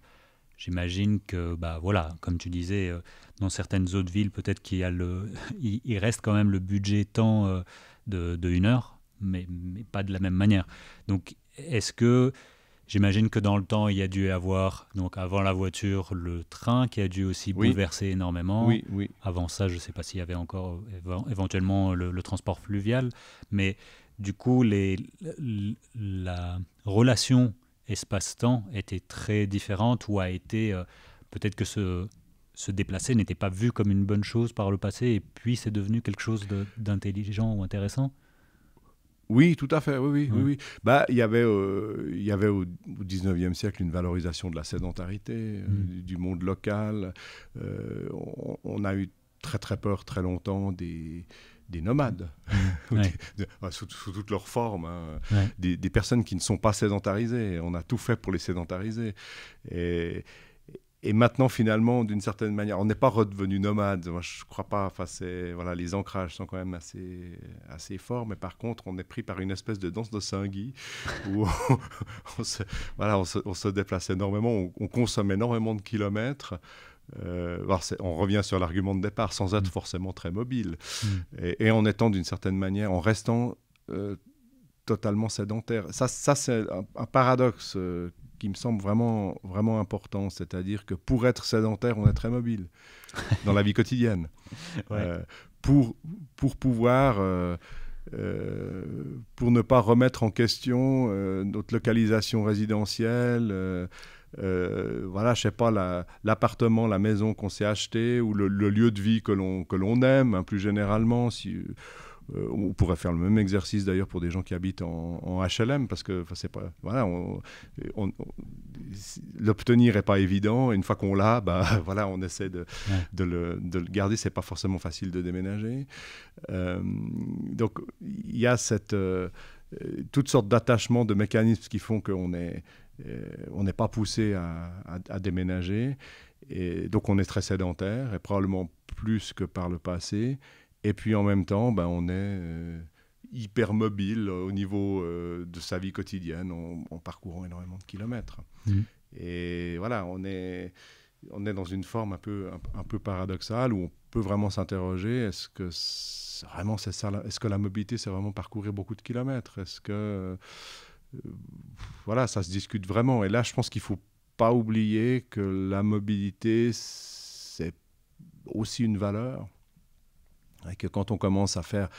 J'imagine que, bah voilà, comme tu disais, euh, dans certaines autres villes, peut-être qu'il a le, il, reste quand même le budget temps euh, de, de, une heure, mais, mais, pas de la même manière. Donc, est-ce que J'imagine que dans le temps, il y a dû avoir, donc avant la voiture, le train qui a dû aussi bouleverser énormément. Oui, oui. Avant ça, je ne sais pas s'il y avait encore éventuellement le, transport fluvial, mais du coup, les, la relation espace-temps était très différente ou a été euh, peut-être que ce, se déplacer n'était pas vu comme une bonne chose par le passé et puis c'est devenu quelque chose d'intelligent ou intéressant? Oui, tout à fait, oui, oui, oui. Bah, il y avait, euh, il y avait au, 19e siècle une valorisation de la sédentarité, euh, mm. du, monde local. On, a eu très très peur très longtemps des, des nomades, sous, toutes leurs formes, hein. des, des, personnes qui ne sont pas sédentarisées. On a tout fait pour les sédentariser. Et, et maintenant, finalement, d'une certaine manière, on n'est pas redevenu nomade. Moi, je ne crois pas. Enfin, voilà, les ancrages sont quand même assez, assez forts, mais par contre, on est pris par une espèce de danse de Singui où on, se, voilà, on se, déplace énormément, on, consomme énormément de kilomètres. Euh, on revient sur l'argument de départ, sans être mm. forcément très mobile, mm. et, en étant d'une certaine manière, en restant euh, totalement sédentaire. Ça, ça c'est un, paradoxe euh, qui me semble vraiment, vraiment important. C'est-à-dire que pour être sédentaire, on est très mobile dans la vie quotidienne. Pour, pour pouvoir, euh, pour ne pas remettre en question notre localisation résidentielle, voilà, je sais pas, l'appartement, la, maison qu'on s'est acheté ou le, lieu de vie que l'on aime, hein, plus généralement. Si, euh, on pourrait faire le même exercice d'ailleurs pour des gens qui habitent en, HLM parce que c'est pas voilà l'obtenir est pas évident. Et une fois qu'on l'a bah voilà on essaie de, de, le, de, le, garder. C'est pas forcément facile de déménager. Euh, donc il y a cette euh, toutes sortes d'attachements de mécanismes qui font qu'on est on n'est pas poussé à, à, déménager et donc on est très sédentaire et probablement plus que par le passé et puis en même temps, ben, on est euh, hyper mobile au niveau euh, de sa vie quotidienne en, parcourant énormément de kilomètres. Mmh. Et voilà, on est, on est dans une forme un peu, un, peu paradoxale où on peut vraiment s'interroger est-ce que vraiment c'est ça Est-ce que la mobilité, c'est vraiment parcourir beaucoup de kilomètres? Est-ce que. Voilà, ça se discute vraiment. Et là, je pense qu'il ne faut pas oublier que la mobilité, c'est aussi une valeur et que quand on commence à faire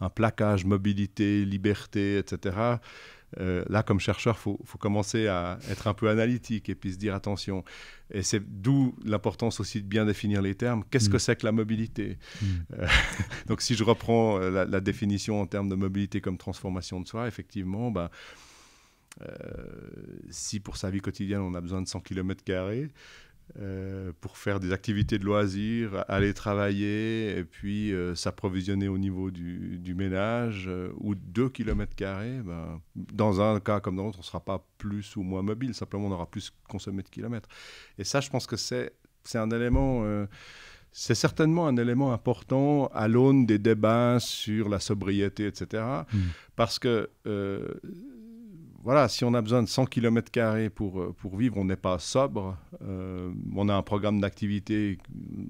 un plaquage mobilité, liberté, etc., euh, là, comme chercheur, il faut, faut, commencer à être un peu analytique et puis se dire attention. Et c'est d'où l'importance aussi de bien définir les termes. Qu'est-ce que mm. c'est que la mobilité mm. euh, Donc, si je reprends euh, la, définition en termes de mobilité comme transformation de soi, effectivement, ben, si pour sa vie quotidienne on a besoin de 100 km, euh, pour faire des activités de loisirs, aller travailler et puis euh, s'approvisionner au niveau du, du ménage euh, ou 2 km, ben, dans un cas comme dans l'autre, on ne sera pas plus ou moins mobile, simplement on aura plus consommé de kilomètres. Et ça, je pense que c'est un élément c'est certainement un élément important à l'aune des débats sur la sobriété, etc. Mmh. Parce que voilà, si on a besoin de 100 km pour, euh, pour vivre, on n'est pas sobre. Euh, on a un programme d'activité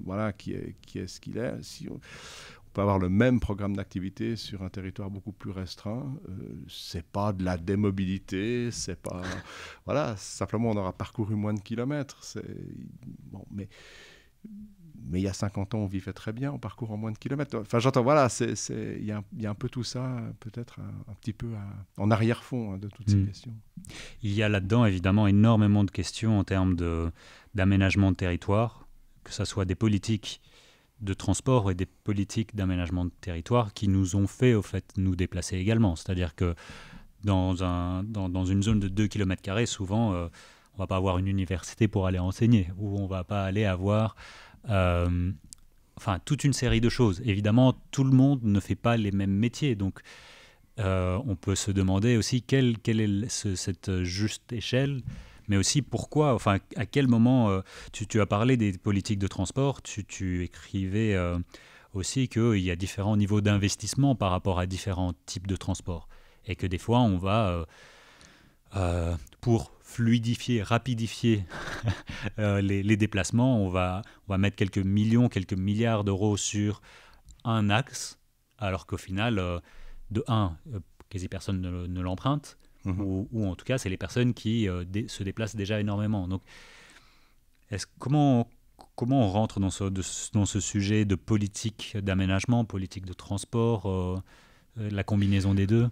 voilà, qui, est, qui est ce qu'il est. Si on, peut avoir le même programme d'activité sur un territoire beaucoup plus restreint. Euh, c'est pas de la démobilité, c'est pas. voilà, simplement on aura parcouru moins de kilomètres. Bon, mais mais il y a 50 ans, on vivait très bien, on parcourt en moins de kilomètres. Enfin, j'entends, voilà, il y, y, a un peu tout ça, peut-être un, petit peu en arrière-fond hein, de toutes ces hmm. questions. Il y a là-dedans, évidemment, énormément de questions en termes d'aménagement de, territoire, que ce soit des politiques de transport et des politiques d'aménagement de territoire qui nous ont fait, au fait, nous déplacer également. C'est-à-dire que dans, un, dans, dans, une zone de 2 km, souvent, euh, on va pas avoir une université pour aller enseigner, ou on va pas aller avoir enfin, toute une série de choses. Évidemment, tout le monde ne fait pas les mêmes métiers, donc euh, on peut se demander aussi quelle, quelle est cette juste échelle, mais aussi pourquoi, enfin, à quel moment, euh, tu, as parlé des politiques de transport, tu, écrivais aussi qu'il y a différents niveaux d'investissement par rapport à différents types de transport, et que des fois, on va, pour fluidifier, rapidifier euh, les, déplacements. On va, on va mettre quelques millions, quelques milliards d'euros sur un axe, alors qu'au final, euh, de un, euh, quasi personne ne, l'emprunte, mhm. ou, en tout cas, c'est les personnes qui se déplacent déjà énormément. Donc, comment, comment on rentre dans ce, dans ce sujet de politique d'aménagement, politique de transport, euh, la combinaison des deux?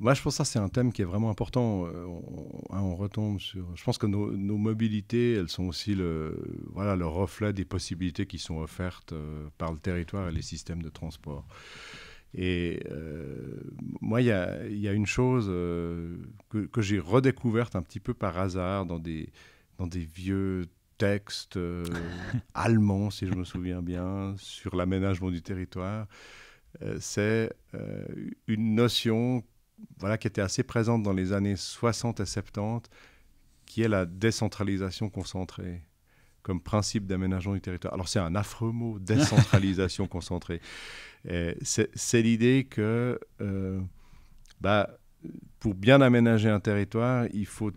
Moi, je pense que ça, c'est un thème qui est vraiment important. On, hein, on, retombe sur. Je pense que nos, mobilités, elles sont aussi le, voilà, le reflet des possibilités qui sont offertes par le territoire et les systèmes de transport. Et euh, moi, il y a, y a, une chose euh, que, que j'ai redécouverte un petit peu par hasard dans des, dans des vieux textes euh, allemands, si je me souviens bien, sur l'aménagement du territoire. c'est une notion voilà, qui était assez présente dans les années 60 et 70, qui est la décentralisation concentrée comme principe d'aménagement du territoire. Alors c'est un affreux mot, décentralisation concentrée. C'est l'idée que euh, bah, pour bien aménager un territoire, il faut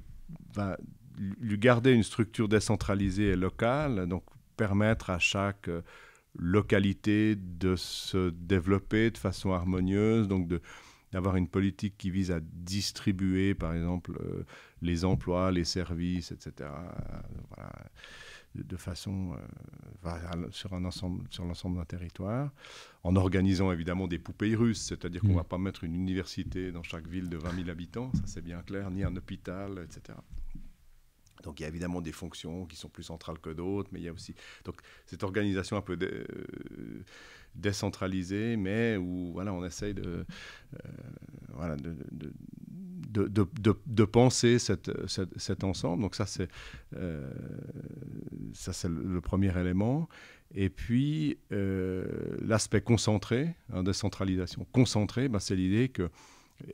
bah, lui garder une structure décentralisée et locale, donc permettre à chaque euh, localité de se développer de façon harmonieuse, donc d'avoir une politique qui vise à distribuer, par exemple, euh, les emplois, les services, etc. Voilà de, façon euh, sur un ensemble sur l'ensemble d'un territoire, en organisant évidemment des poupées russes, c'est-à-dire qu'on ne mm. va pas mettre une université dans chaque ville de 20 000 habitants, ça c'est bien clair, ni un hôpital, etc. Donc il y a évidemment des fonctions qui sont plus centrales que d'autres, mais il y a aussi donc cette organisation un peu euh, décentralisée, mais où voilà on essaye de euh, voilà de, de, de, de, penser cette, cet ensemble. Donc ça, c'est euh, ça c'est le premier élément. Et puis, euh, l'aspect concentré, hein, décentralisation concentrée, ben, c'est l'idée que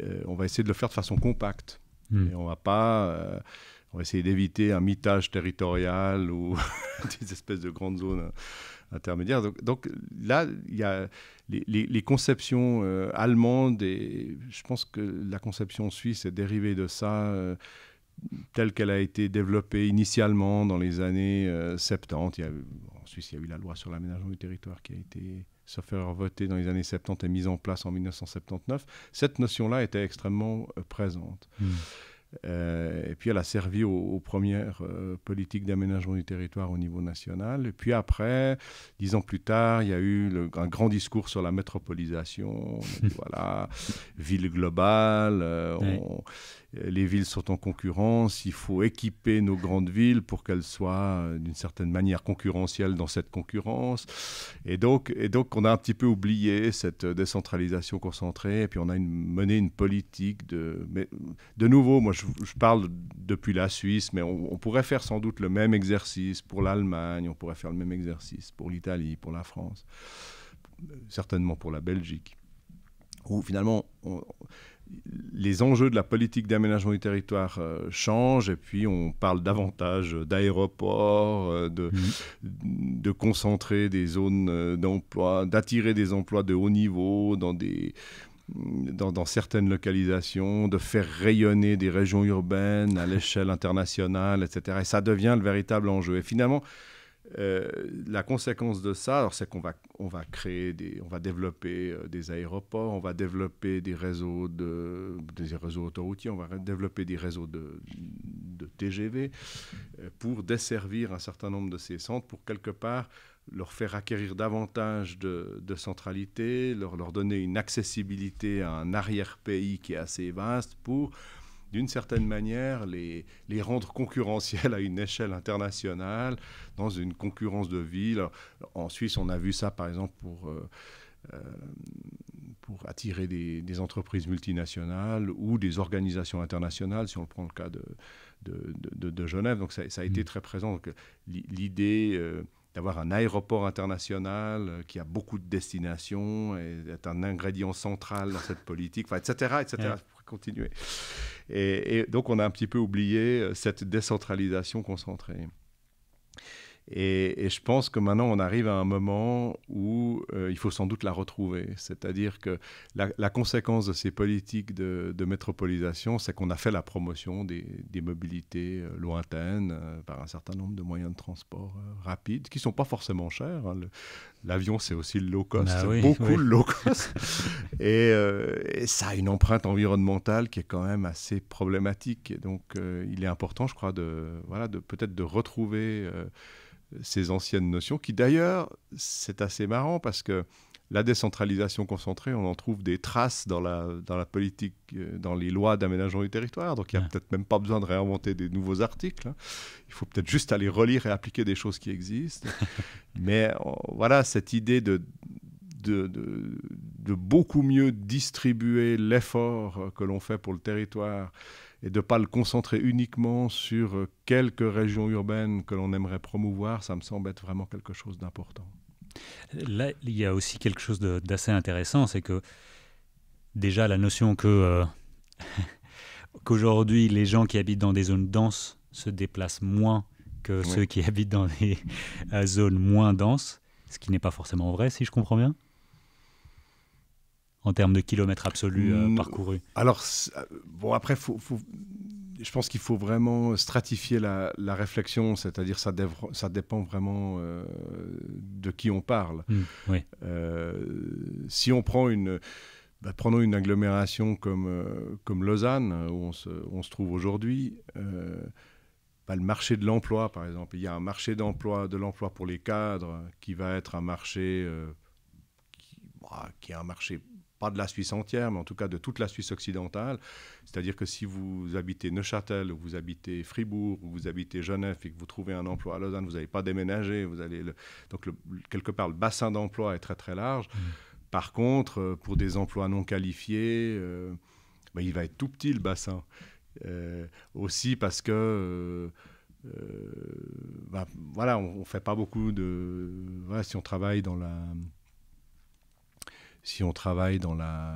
euh, on va essayer de le faire de façon compacte. Hmm. Et on va pas... on va essayer d'éviter un mitage territorial ou des espèces de grandes zones intermédiaires. Donc, là, il y a les, conceptions euh, allemandes, et je pense que la conception suisse est dérivée de ça, euh, telle qu'elle a été développée initialement dans les années 70. Euh, en Suisse, il y a eu la loi sur l'aménagement du territoire qui a été, sauf votée dans les années 70 et mise en place en 1979. Cette notion-là était extrêmement présente. Hmm. Euh, et puis elle a servi aux, premières euh, politiques d'aménagement du territoire au niveau national. Et puis après, dix ans plus tard, il y a eu le, un grand discours sur la métropolisation. voilà, ville globale. Euh, les villes sont en concurrence, il faut équiper nos grandes villes pour qu'elles soient euh, d'une certaine manière concurrentielles dans cette concurrence. Et donc, et donc, on a un petit peu oublié cette décentralisation concentrée, et puis on a mené une politique de... De nouveau, moi je, parle depuis la Suisse, mais on, pourrait faire sans doute le même exercice pour l'Allemagne, on pourrait faire le même exercice pour l'Italie, pour la France, certainement pour la Belgique où finalement les enjeux de la politique d'aménagement du territoire euh, changent et puis on parle davantage d'aéroports, euh, de, mmh. de concentrer des zones euh, d'emploi, d'attirer des emplois de haut niveau dans, des, dans, dans, certaines localisations, de faire rayonner des régions urbaines à l'échelle internationale, etc. Et ça devient le véritable enjeu. Et finalement, euh, la conséquence de ça, c'est qu'on va, créer des, on va développer euh, des aéroports, on va développer des réseaux de, des réseaux autoroutiers, on va développer des réseaux de, de TGV euh, pour desservir un certain nombre de ces centres, pour quelque part leur faire acquérir davantage de, de centralité, leur, leur donner une accessibilité à un arrière-pays qui est assez vaste pour d'une certaine manière, les, les rendre concurrentiels à une échelle internationale, dans une concurrence de villes. En Suisse, on a vu ça, par exemple, pour... Euh, euh, pour attirer des, des, entreprises multinationales ou des organisations internationales, si on prend le cas de, de, de, Genève. Donc ça, a été mmh. très présent. L'idée euh, d'avoir un aéroport international qui a beaucoup de destinations est un ingrédient central dans cette politique, etc. etc. continuer. Et, donc, on a un petit peu oublié euh, cette décentralisation concentrée. Et, je pense que maintenant, on arrive à un moment où euh, il faut sans doute la retrouver. C'est-à-dire que la, conséquence de ces politiques de, métropolisation, c'est qu'on a fait la promotion des, mobilités euh, lointaines euh, par un certain nombre de moyens de transport rapides, qui ne sont pas forcément chers. Hein. L'avion, c'est aussi le low cost, bah beaucoup le low cost. et, ça a une empreinte environnementale qui est quand même assez problématique. Et donc, il est important, je crois, de, voilà, de peut-être de retrouver ces anciennes notions, qui d'ailleurs, c'est assez marrant parce que la décentralisation concentrée, on en trouve des traces dans la, dans la politique, euh, dans les lois d'aménagement du territoire. Donc il n'y a peut-être même pas besoin de réinventer des nouveaux articles. Hein. Il faut peut-être juste aller relire et appliquer des choses qui existent. Mais euh, voilà, cette idée de, de, de, de beaucoup mieux distribuer l'effort que l'on fait pour le territoire et de ne pas le concentrer uniquement sur euh, quelques régions urbaines que l'on aimerait promouvoir, ça me semble être vraiment quelque chose d'important. Là, il y a aussi quelque chose d'assez intéressant, c'est que déjà la notion que euh, qu'aujourd'hui les gens qui habitent dans des zones denses se déplacent moins que ceux qui habitent dans des euh, zones moins denses, ce qui n'est pas forcément vrai si je comprends bien en termes de kilomètres absolus euh, parcourus Alors, euh, bon, après, je pense qu'il faut vraiment stratifier la, réflexion, c'est-à-dire ça, ça dépend vraiment euh, de qui on parle. Mmh, si on prend une... Bah, prenons une agglomération comme, comme Lausanne, où on se, on se trouve aujourd'hui. Bah, le marché de l'emploi, par exemple. Il y a un marché d'emploi, de l'emploi pour les cadres qui va être un marché qui, bah, qui est un marché pas de la Suisse entière, mais en tout cas de toute la Suisse occidentale. C'est-à-dire que si vous habitez Neuchâtel, ou vous habitez Fribourg, ou vous habitez Genève, et que vous trouvez un emploi à Lausanne, vous n'allez pas déménager. Vous allez Donc, quelque part, le bassin d'emploi est très très large. Mmh. Par contre, euh, pour des emplois non qualifiés, euh, ben, il va être tout petit le bassin. Euh, aussi parce que... Ben, voilà, on ne fait pas beaucoup de... Voilà, si on travaille dans la si on travaille dans la,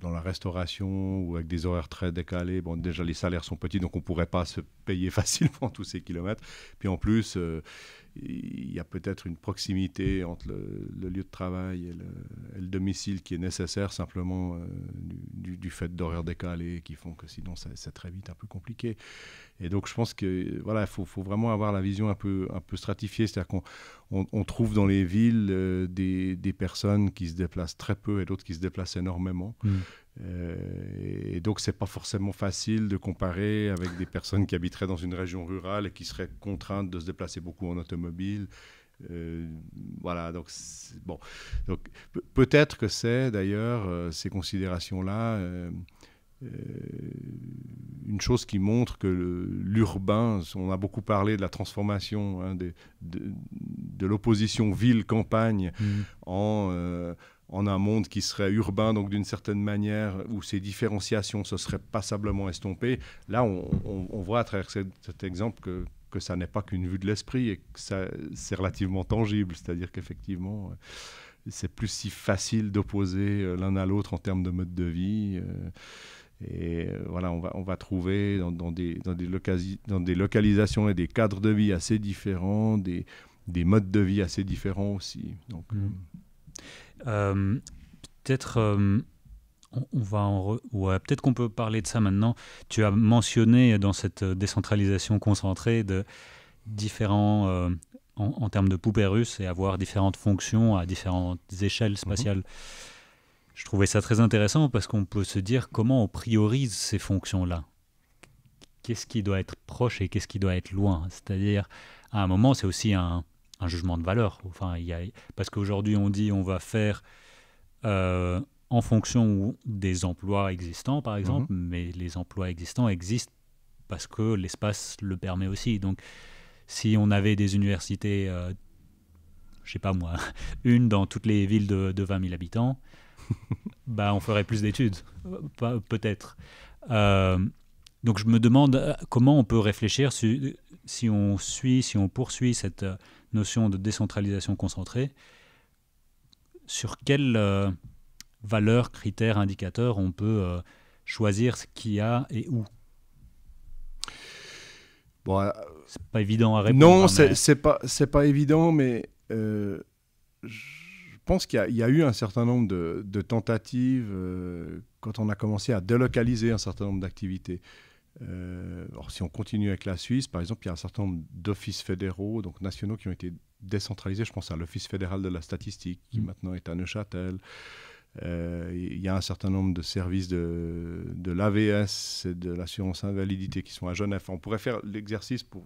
dans la restauration ou avec des horaires très décalés, bon, déjà les salaires sont petits, donc on ne pourrait pas se payer facilement tous ces kilomètres. Puis en plus, euh, il y a peut-être une proximité entre le, lieu de travail et le, domicile qui est nécessaire simplement euh, du, fait d'horaires décalés qui font que sinon c'est très vite un peu compliqué. Et donc je pense que voilà, il faut, faut, vraiment avoir la vision un peu, un peu stratifiée, c'est-à-dire qu'on on, trouve dans les villes euh, des, des, personnes qui se déplacent très peu et d'autres qui se déplacent énormément. Mmh. Euh, et donc, c'est pas forcément facile de comparer avec des personnes qui habiteraient dans une région rurale et qui seraient contraintes de se déplacer beaucoup en automobile. Euh, voilà, donc bon. Donc peut-être que c'est d'ailleurs euh, ces considérations-là une chose qui montre que l'urbain, on a beaucoup parlé de la transformation hein, de, de l'opposition ville-campagne mmh. en en un monde qui serait urbain, donc d'une certaine manière, où ces différenciations se seraient passablement estompées. Là, on, voit à travers cet, exemple que, que ça n'est pas qu'une vue de l'esprit et que c'est relativement tangible. C'est-à-dire qu'effectivement, euh, c'est plus si facile d'opposer euh, l'un à l'autre en termes de mode de vie. Euh, et voilà, on va, on va trouver dans, des, dans, des dans des localisations et des cadres de vie assez différents, des, des modes de vie assez différents aussi. Donc, mmh. Euh, peut-être euh, on, va ouais, peut-être qu'on peut parler de ça maintenant. Tu as mentionné dans cette décentralisation concentrée de différents euh, en, termes de poupées russes et avoir différentes fonctions à différentes échelles spatiales. Mhm. Je trouvais ça très intéressant parce qu'on peut se dire comment on priorise ces fonctions-là. Qu'est-ce qui doit être proche et qu'est-ce qui doit être loin? C'est-à-dire, à un moment, c'est aussi un, un jugement de valeur. Enfin, il y a, parce qu'aujourd'hui, on dit on va faire euh, en fonction des emplois existants, par exemple, mhm. mais les emplois existants existent parce que l'espace le permet aussi. Donc, si on avait des universités, euh, je sais pas moi, une dans toutes les villes de, de 20 000 habitants, bah, on ferait plus d'études, peut-être. Euh, donc, je me demande euh, comment on peut réfléchir si, si on suit, si on poursuit cette notion de décentralisation concentrée, sur quelles euh, valeurs, critères, indicateurs on peut euh, choisir ce qu'il y a et où? Bon, euh, C'est pas évident à répondre. Non, hein, c'est pas c'est pas évident, mais je pense qu'il y, a eu un certain nombre de, tentatives quand on a commencé à délocaliser un certain nombre d'activités. Euh, si on continue avec la Suisse, par exemple, il y a un certain nombre d'offices fédéraux, donc nationaux, qui ont été décentralisés. Je pense à l'Office fédéral de la statistique, qui mm. maintenant est à Neuchâtel. Euh, il y a un certain nombre de services de, de l'AVS et de l'assurance invalidité qui sont à Genève. On pourrait faire l'exercice pour,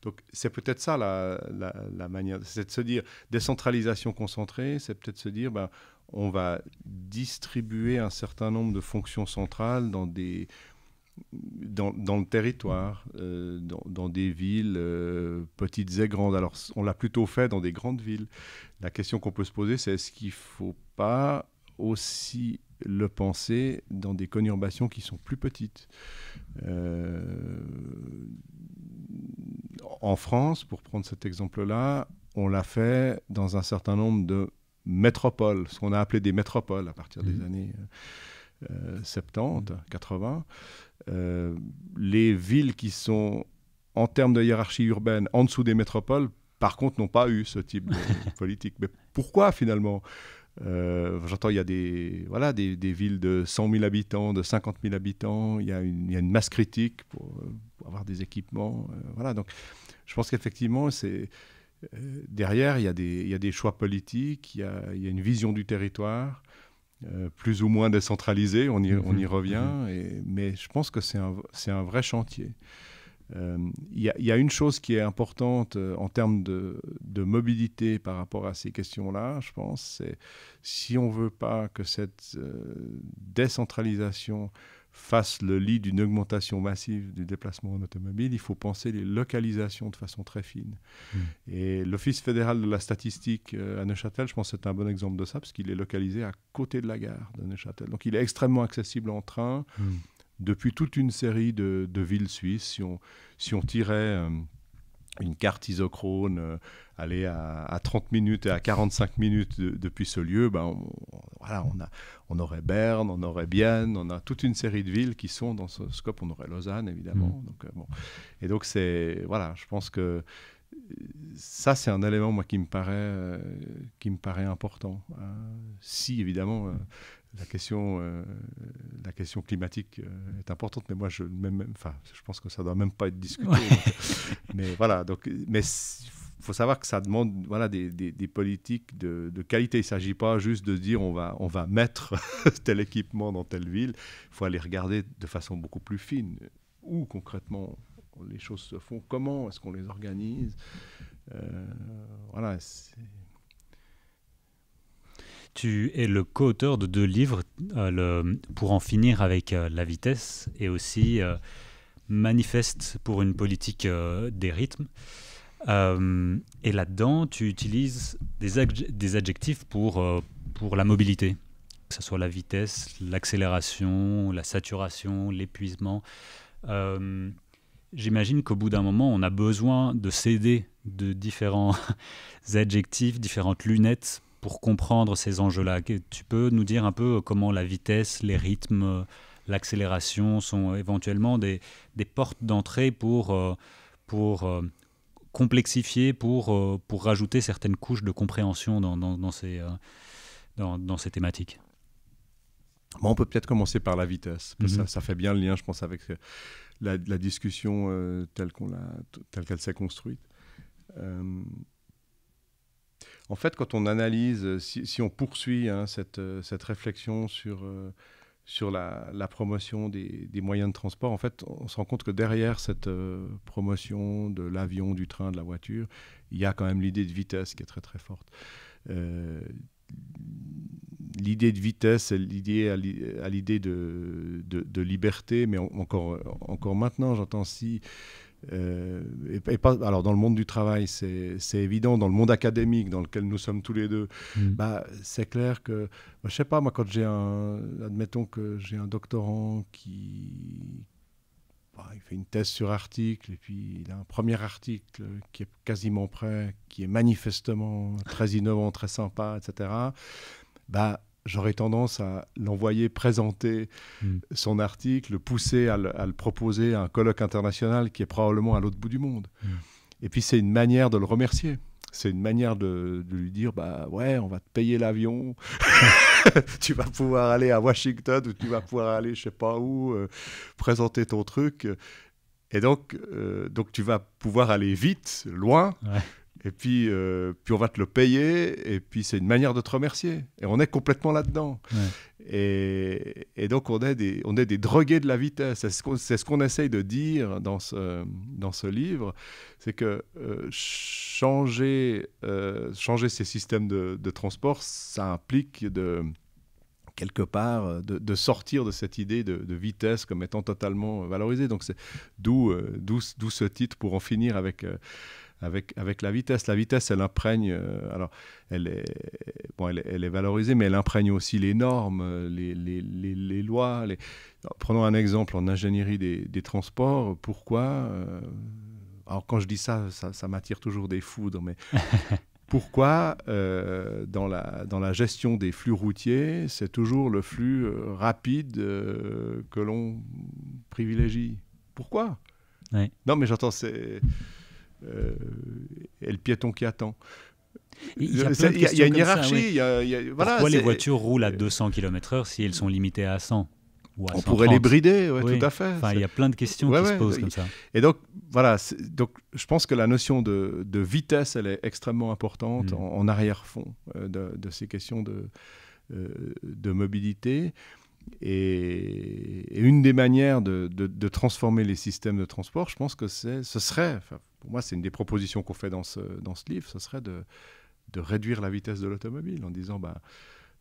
Donc c'est peut-être ça la, la, manière, c'est de se dire décentralisation concentrée, c'est peut-être se dire ben, on va distribuer un certain nombre de fonctions centrales dans des dans, dans, le territoire, euh, dans, dans, des villes euh, petites et grandes. Alors, on l'a plutôt fait dans des grandes villes. La question qu'on peut se poser, c'est est-ce qu'il ne faut pas aussi le penser dans des conurbations qui sont plus petites euh, En France, pour prendre cet exemple-là, on l'a fait dans un certain nombre de métropoles, ce qu'on a appelé des métropoles à partir des mmh. années 70, 80. Euh, les villes qui sont, en termes de hiérarchie urbaine, en dessous des métropoles, par contre, n'ont pas eu ce type de politique. Mais pourquoi finalement? Euh, J'entends, il y a des, voilà, des, villes de 100 000 habitants, de 50 000 habitants, il y a une, il y a une masse critique pour, avoir des équipements. Euh, voilà, donc je pense qu'effectivement, c'est. derrière, il y, a des, il y, a des, choix politiques, il y a, il y a une vision du territoire, euh, plus ou moins décentralisé, on y, on y mhm. revient, mhm. et, mais je pense que c'est un, un, vrai chantier. Euh, il y, y, a une chose qui est importante euh, en termes de, de, mobilité par rapport à ces questions-là, je pense, c'est si on ne veut pas que cette décentralisation fasse le lit d'une augmentation massive du déplacement en automobile, il faut penser les localisations de façon très fine. Hmm. Et l'Office fédéral de la statistique euh, à Neuchâtel, je pense que c'est un bon exemple de ça, parce qu'il est localisé à côté de la gare de Neuchâtel. Donc il est extrêmement accessible en train hmm. depuis toute une série de, villes suisses. Si on, si on tirait... Euh, une carte isochrone euh, aller à, 30 minutes et à 45 minutes depuis ce lieu, ben on, voilà, on, a, on aurait Berne, on aurait Bienne, on a toute une série de villes qui sont dans ce scope. On aurait Lausanne, évidemment. Mm. Donc, euh, bon. Et donc, c'est. Voilà, je pense que ça, c'est un élément, moi, qui me paraît, euh, qui me paraît important. Hein. si, évidemment. Euh, la question, la question climatique est importante, mais moi, je, même, enfin, je pense que ça doit même pas être discuté. mais voilà, donc, mais il faut savoir que ça demande voilà, des, des, politiques de, de, qualité. Il ne s'agit pas juste de dire on va, on va mettre tel équipement dans telle ville. Il faut aller regarder de façon beaucoup plus fine où concrètement les choses se font, comment est-ce qu'on les organise. Euh, voilà. Tu es le co-auteur de deux livres, euh, Pour en finir avec euh, la vitesse et aussi Manifeste pour une politique des rythmes. Euh, et là-dedans, tu utilises des, adjectifs pour, euh, pour la mobilité, que ce soit la vitesse, l'accélération, la saturation, l'épuisement. Euh, j'imagine qu'au bout d'un moment, on a besoin de céder de différents adjectifs, différentes lunettes pour comprendre ces enjeux-là. Tu peux nous dire un peu comment la vitesse, les rythmes, l'accélération sont éventuellement des, des portes d'entrée pour, pour complexifier pour, euh, pour rajouter certaines couches de compréhension dans, dans, ces, euh, dans, dans, ces thématiques? Bon, On peut peut-être commencer par la vitesse. ça, mhm. ça, fait bien le lien, je pense, avec euh, la, la discussion telle qu'on telle qu'elle s'est construite. En fait, quand on analyse, si, si on poursuit hein, cette, cette, réflexion sur sur la, promotion des, moyens de transport, en fait, on se rend compte que derrière cette euh, promotion de l'avion, du train, de la voiture, il y a quand même l'idée de vitesse qui est très très forte. Euh, l'idée de vitesse, l'idée à l'idée de, de, liberté, mais encore, encore maintenant, j'entends si euh, et, pas, alors dans le monde du travail, c'est évident, dans le monde académique dans lequel nous sommes tous les deux, mm. bah, c'est clair que, bah, je sais pas, moi quand j'ai un, admettons que j'ai un doctorant qui, bah, il fait une thèse sur article, et puis il a un premier article qui est quasiment prêt, qui est manifestement très innovant, très sympa, etc. Bah, j'aurais tendance à l'envoyer présenter hmm. son article, le pousser à le, proposer à un colloque international qui est probablement à l'autre bout du monde. Hmm. Et puis c'est une manière de le remercier. C'est une manière de, lui dire bah ouais, on va te payer l'avion, tu vas pouvoir aller à Washington ou tu vas pouvoir aller je sais pas où euh, présenter ton truc. Et donc, euh, donc tu vas pouvoir aller vite, loin. Et puis, euh, puis on va te le payer, et puis c'est une manière de te remercier. Et on est complètement là-dedans. Et, et, donc on est, des, on est des drogués de la vitesse. C'est ce qu'on ce essaye de dire dans ce, dans ce livre, c'est que euh, changer, euh, changer ces systèmes de, de, transport, ça implique de quelque part de, de, sortir de cette idée de, de, vitesse comme étant totalement valorisée. Donc c'est d'où d'où ce titre pour en finir avec avec, avec la vitesse. La vitesse, elle imprègne, euh, alors elle est, bon, elle, elle, est valorisée, mais elle imprègne aussi les normes, les, les, les, lois. Prenons un exemple en ingénierie des, des transports. Pourquoi euh, Alors quand je dis ça, ça, m'attire toujours des foudres, mais pourquoi euh, dans, la, dans la gestion des flux routiers, c'est toujours le flux rapide que l'on privilégie? Pourquoi? Non, mais j'entends, c'est euh, et le piéton qui attend. Il y, a, une hiérarchie. Pourquoi les voitures roulent à 200 km/h si elles sont limitées à 100 ou On pourrait les brider, oui. tout à fait. Enfin, il y a plein de questions qui se posent comme ça. Et donc, voilà, donc, je pense que la notion de, de vitesse, elle est extrêmement importante mm. en, arrière-fond euh, de, de, ces questions de, euh, de mobilité. Et, une des manières de, de, transformer les systèmes de transport, je pense que ce serait, pour moi, c'est une des propositions qu'on fait dans ce, dans ce livre, ce serait de, de réduire la vitesse de l'automobile en disant, bah,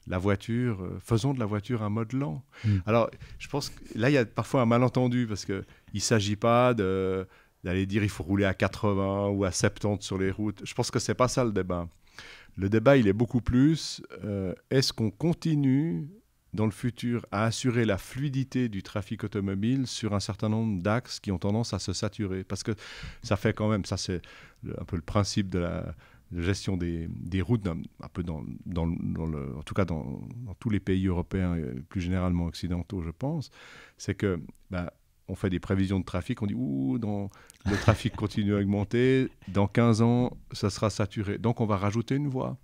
la voiture, euh, faisons de la voiture un mode lent. Hmm. Alors, je pense que là, il y a parfois un malentendu parce qu'il ne s'agit pas d'aller dire il faut rouler à 80 ou à 70 sur les routes. Je pense que ce n'est pas ça le débat. Le débat, il est beaucoup plus, euh, est-ce qu'on continue dans le futur à assurer la fluidité du trafic automobile sur un certain nombre d'axes qui ont tendance à se saturer. Parce que ça fait quand même, ça c'est un peu le principe de la gestion des, des routes, un, peu dans, en tout cas dans, tous les pays européens, plus généralement occidentaux, je pense, c'est que ben, on fait des prévisions de trafic, on dit ouh, le trafic continue à augmenter, dans 15 ans, ça sera saturé. Donc on va rajouter une voie.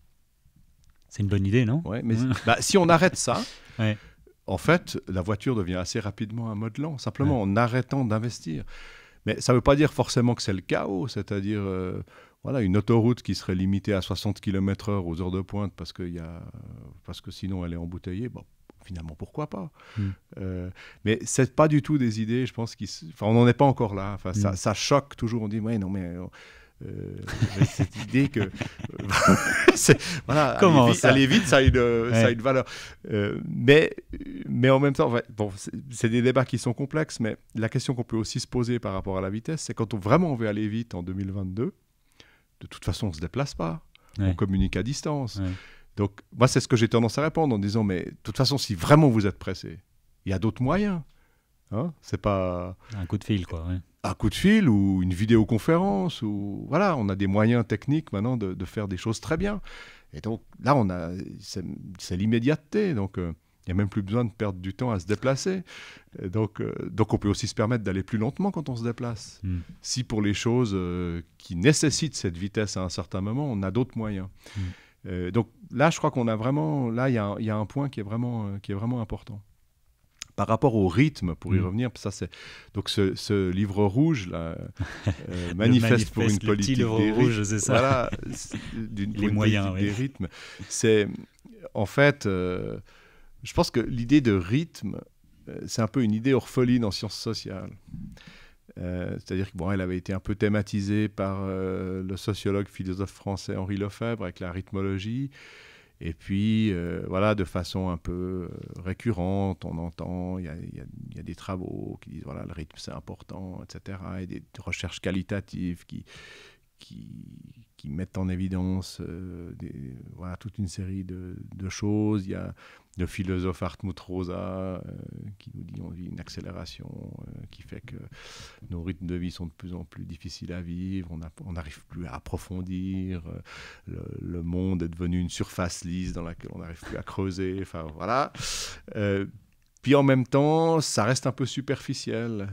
C'est une bonne idée, non Ouais, mais bah, si on arrête ça, en fait, la voiture devient assez rapidement un mode lent, simplement en arrêtant d'investir. Mais ça ne veut pas dire forcément que c'est le chaos, c'est-à-dire euh, voilà, une autoroute qui serait limitée à 60 km/h aux heures de pointe parce que, y a, parce que sinon elle est embouteillée. Bon, finalement, pourquoi pas mm. euh, Mais c'est pas du tout des idées, je pense, qui, on n'en est pas encore là. Enfin, ça, mm. ça, choque toujours. On dit, ouais, non, mais euh, cette idée que voilà, Comment aller, vite, aller vite, ça a une, ça a une valeur. Euh, mais, mais en même temps, bon, c'est des débats qui sont complexes, mais la question qu'on peut aussi se poser par rapport à la vitesse, c'est quand on vraiment on veut aller vite en 2022, de toute façon, on ne se déplace pas, on communique à distance. Donc, moi, c'est ce que j'ai tendance à répondre en disant, mais de toute façon, si vraiment vous êtes pressé, il y a d'autres moyens. Hein c'est pas un coup de fil, quoi. Un coup de fil ou une vidéoconférence ou voilà, on a des moyens techniques maintenant de, faire des choses très bien. Et donc là, on a c'est l'immédiateté. Donc euh, il n'y a même plus besoin de perdre du temps à se déplacer. donc, euh, donc on peut aussi se permettre d'aller plus lentement quand on se déplace. Hmm. Si pour les choses euh, qui nécessitent cette vitesse à un certain moment, on a d'autres moyens. Hmm. donc là, je crois qu'on a vraiment, là, il y, y, a un point qui est vraiment, qui est vraiment important par rapport au rythme, pour y mm. revenir, ça c'est donc ce, livre rouge là, euh, manifeste, pour une politique des rouge, c'est ça. Voilà, les moyens, des rythmes. C'est en fait, euh, je pense que l'idée de rythme, euh, c'est un peu une idée orpheline en sciences sociales. C'est-à-dire que bon, elle avait été un peu thématisée par le sociologue philosophe français Henri Lefebvre avec la rythmologie. Et puis, euh, voilà, de façon un peu euh, récurrente, on entend, il y a, des travaux qui disent, voilà, le rythme c'est important, etc. Et des recherches qualitatives qui, qui, mettent en évidence des, voilà, toute une série de, choses. Il y a le philosophe Hartmut Rosa euh, qui nous dit on vit une accélération euh, qui fait que nos rythmes de vie sont de plus en plus difficiles à vivre, on n'arrive plus à approfondir, euh, le, monde est devenu une surface lisse dans laquelle on n'arrive plus à creuser, enfin voilà. Puis en même temps, ça reste un peu superficiel.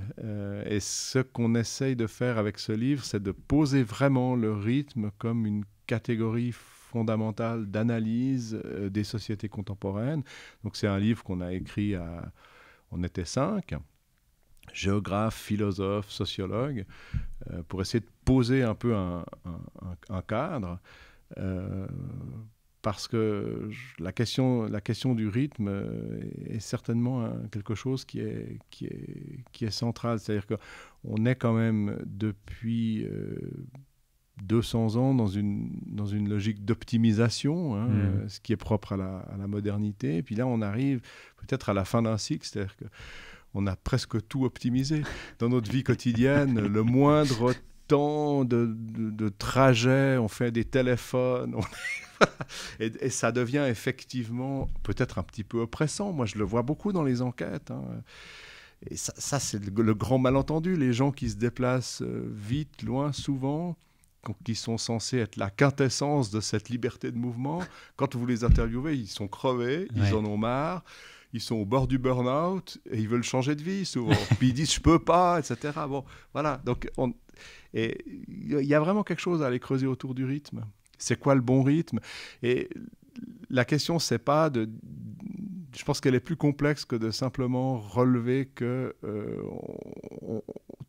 et ce qu'on essaye de faire avec ce livre, c'est de poser vraiment le rythme comme une catégorie fondamentale d'analyse euh, des sociétés contemporaines. Donc c'est un livre qu'on a écrit à... On était cinq, géographes, philosophes, sociologues, euh, pour essayer de poser un peu un, cadre. Euh, parce que la question, la question du rythme est certainement quelque chose qui est, qui est, qui est central. C'est-à-dire qu'on est quand même depuis 200 ans dans une, dans une logique d'optimisation, hein, mmh. euh, ce qui est propre à la, à la, modernité. Et puis là, on arrive peut-être à la fin d'un cycle, c'est-à-dire qu'on a presque tout optimisé. Dans notre vie quotidienne, le moindre temps de, de, trajet, on fait des téléphones. et, ça devient effectivement peut-être un petit peu oppressant. Moi, je le vois beaucoup dans les enquêtes. Hein. Et ça, ça c'est le, le, grand malentendu. Les gens qui se déplacent euh, vite, loin, souvent, qui sont censés être la quintessence de cette liberté de mouvement, quand vous les interviewez, ils sont crevés, ils en ont marre, ils sont au bord du burn-out et ils veulent changer de vie souvent. Puis ils disent je peux pas, etc. Bon, voilà. Donc, et il y a vraiment quelque chose à aller creuser autour du rythme. C'est quoi le bon rythme? Et la question, c'est pas de. Je pense qu'elle est plus complexe que de simplement relever que euh,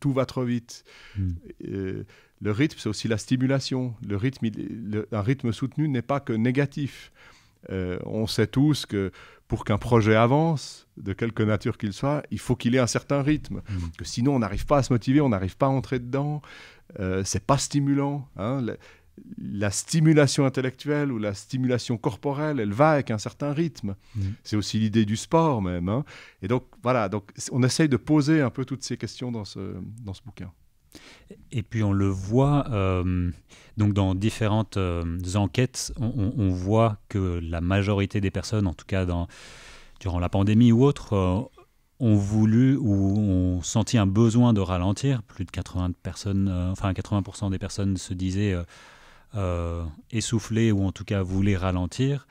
tout va trop vite. Hmm. le rythme, c'est aussi la stimulation. Le rythme, un rythme soutenu n'est pas que négatif. Euh, on sait tous que pour qu'un projet avance, de quelque nature qu'il soit, il faut qu'il ait un certain rythme. Hmm. Que sinon, on n'arrive pas à se motiver, on n'arrive pas à entrer dedans. Euh, c'est pas stimulant. Hein la stimulation intellectuelle ou la stimulation corporelle, elle va avec un certain rythme. Mm. C'est aussi l'idée du sport même. Hein. Et donc voilà, donc on essaye de poser un peu toutes ces questions dans ce, dans ce bouquin. Et puis on le voit, euh, donc dans différentes euh, enquêtes, on, voit que la majorité des personnes, en tout cas dans, durant la pandémie ou autre, euh, ont voulu ou ont senti un besoin de ralentir. Plus de 80 personnes, enfin 80% des personnes se disaient euh, essoufflé ou en tout cas voulait ralentir.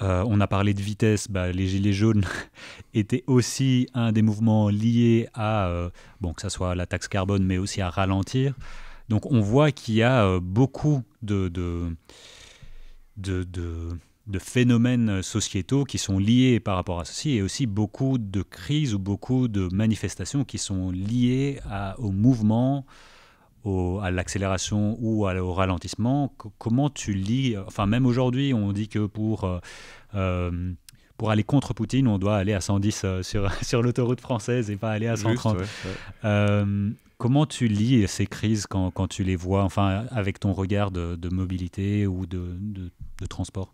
Euh, on a parlé de vitesse, bah, les gilets jaunes étaient aussi un des mouvements liés à, euh, bon, que ce soit la taxe carbone, mais aussi à ralentir. Donc on voit qu'il y a beaucoup de, de, de, phénomènes sociétaux qui sont liés par rapport à ceci, et aussi beaucoup de crises ou beaucoup de manifestations qui sont liées au mouvement à l'accélération ou au ralentissement, comment tu lis, enfin même aujourd'hui on dit que pour, euh, euh, pour aller contre Poutine, on doit aller à 110 euh, sur, sur l'autoroute française et pas aller à 130. comment tu lis ces crises quand, quand, tu les vois, enfin avec ton regard de, de mobilité ou de, de, de transport?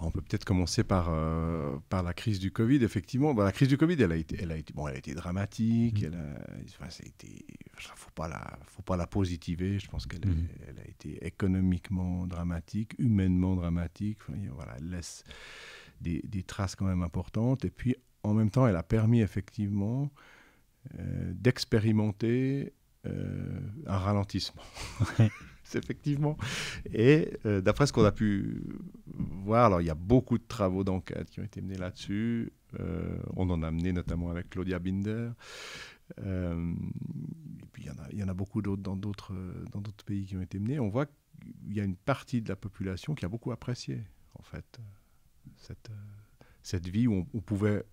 On peut peut-être commencer par, euh, par la crise du Covid. Effectivement, bah, la crise du Covid, elle a été, elle a été, bon, elle a été dramatique. Il ne faut pas la, faut pas la positiver. Je pense qu'elle mm. elle a été économiquement dramatique, humainement dramatique. voilà, elle laisse des, des, traces quand même importantes. Et puis, en même temps, elle a permis effectivement euh, d'expérimenter euh, un ralentissement. effectivement. Et euh, d'après ce qu'on a pu voir, alors il y a beaucoup de travaux d'enquête qui ont été menés là-dessus. Euh, on en a mené notamment avec Claudia Binder. Euh, et puis il y, en a, y en a beaucoup d'autres dans d'autres, pays qui ont été menés. On voit qu'il y a une partie de la population qui a beaucoup apprécié, en fait, cette, cette vie où on pouvait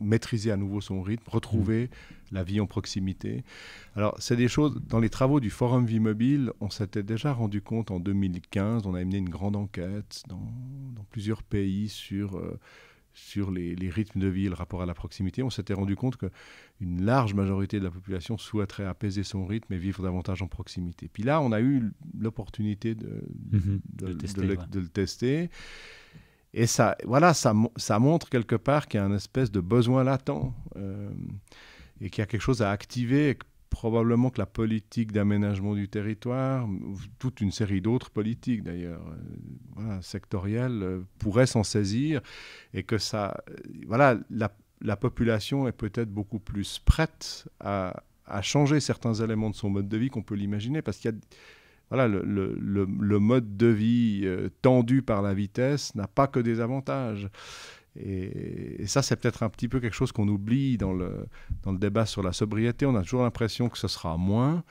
maîtriser à nouveau son rythme, retrouver mmh. la vie en proximité. Alors, c'est des choses, dans les travaux du Forum Vie Mobile, on s'était déjà rendu compte en 2015, on a mené une grande enquête dans, plusieurs pays sur, euh, sur les, rythmes de vie, le rapport à la proximité. On s'était rendu compte qu'une large majorité de la population souhaiterait apaiser son rythme et vivre davantage en proximité. Puis là, on a eu l'opportunité de, mmh de, le tester. Et ça, voilà, ça, ça montre quelque part qu'il y a un espèce de besoin latent euh, et qu'il y a quelque chose à activer. probablement que la politique d'aménagement du territoire, toute une série d'autres politiques d'ailleurs, voilà, sectorielles, pourrait s'en saisir et que ça, voilà, la, la population est peut-être beaucoup plus prête à, à, changer certains éléments de son mode de vie qu'on peut l'imaginer, parce qu'il y a voilà, le, le, le, mode de vie euh, tendu par la vitesse n'a pas que des avantages. Et, ça, c'est peut-être un petit peu quelque chose qu'on oublie dans le, dans le débat sur la sobriété. On a toujours l'impression que ce sera moins,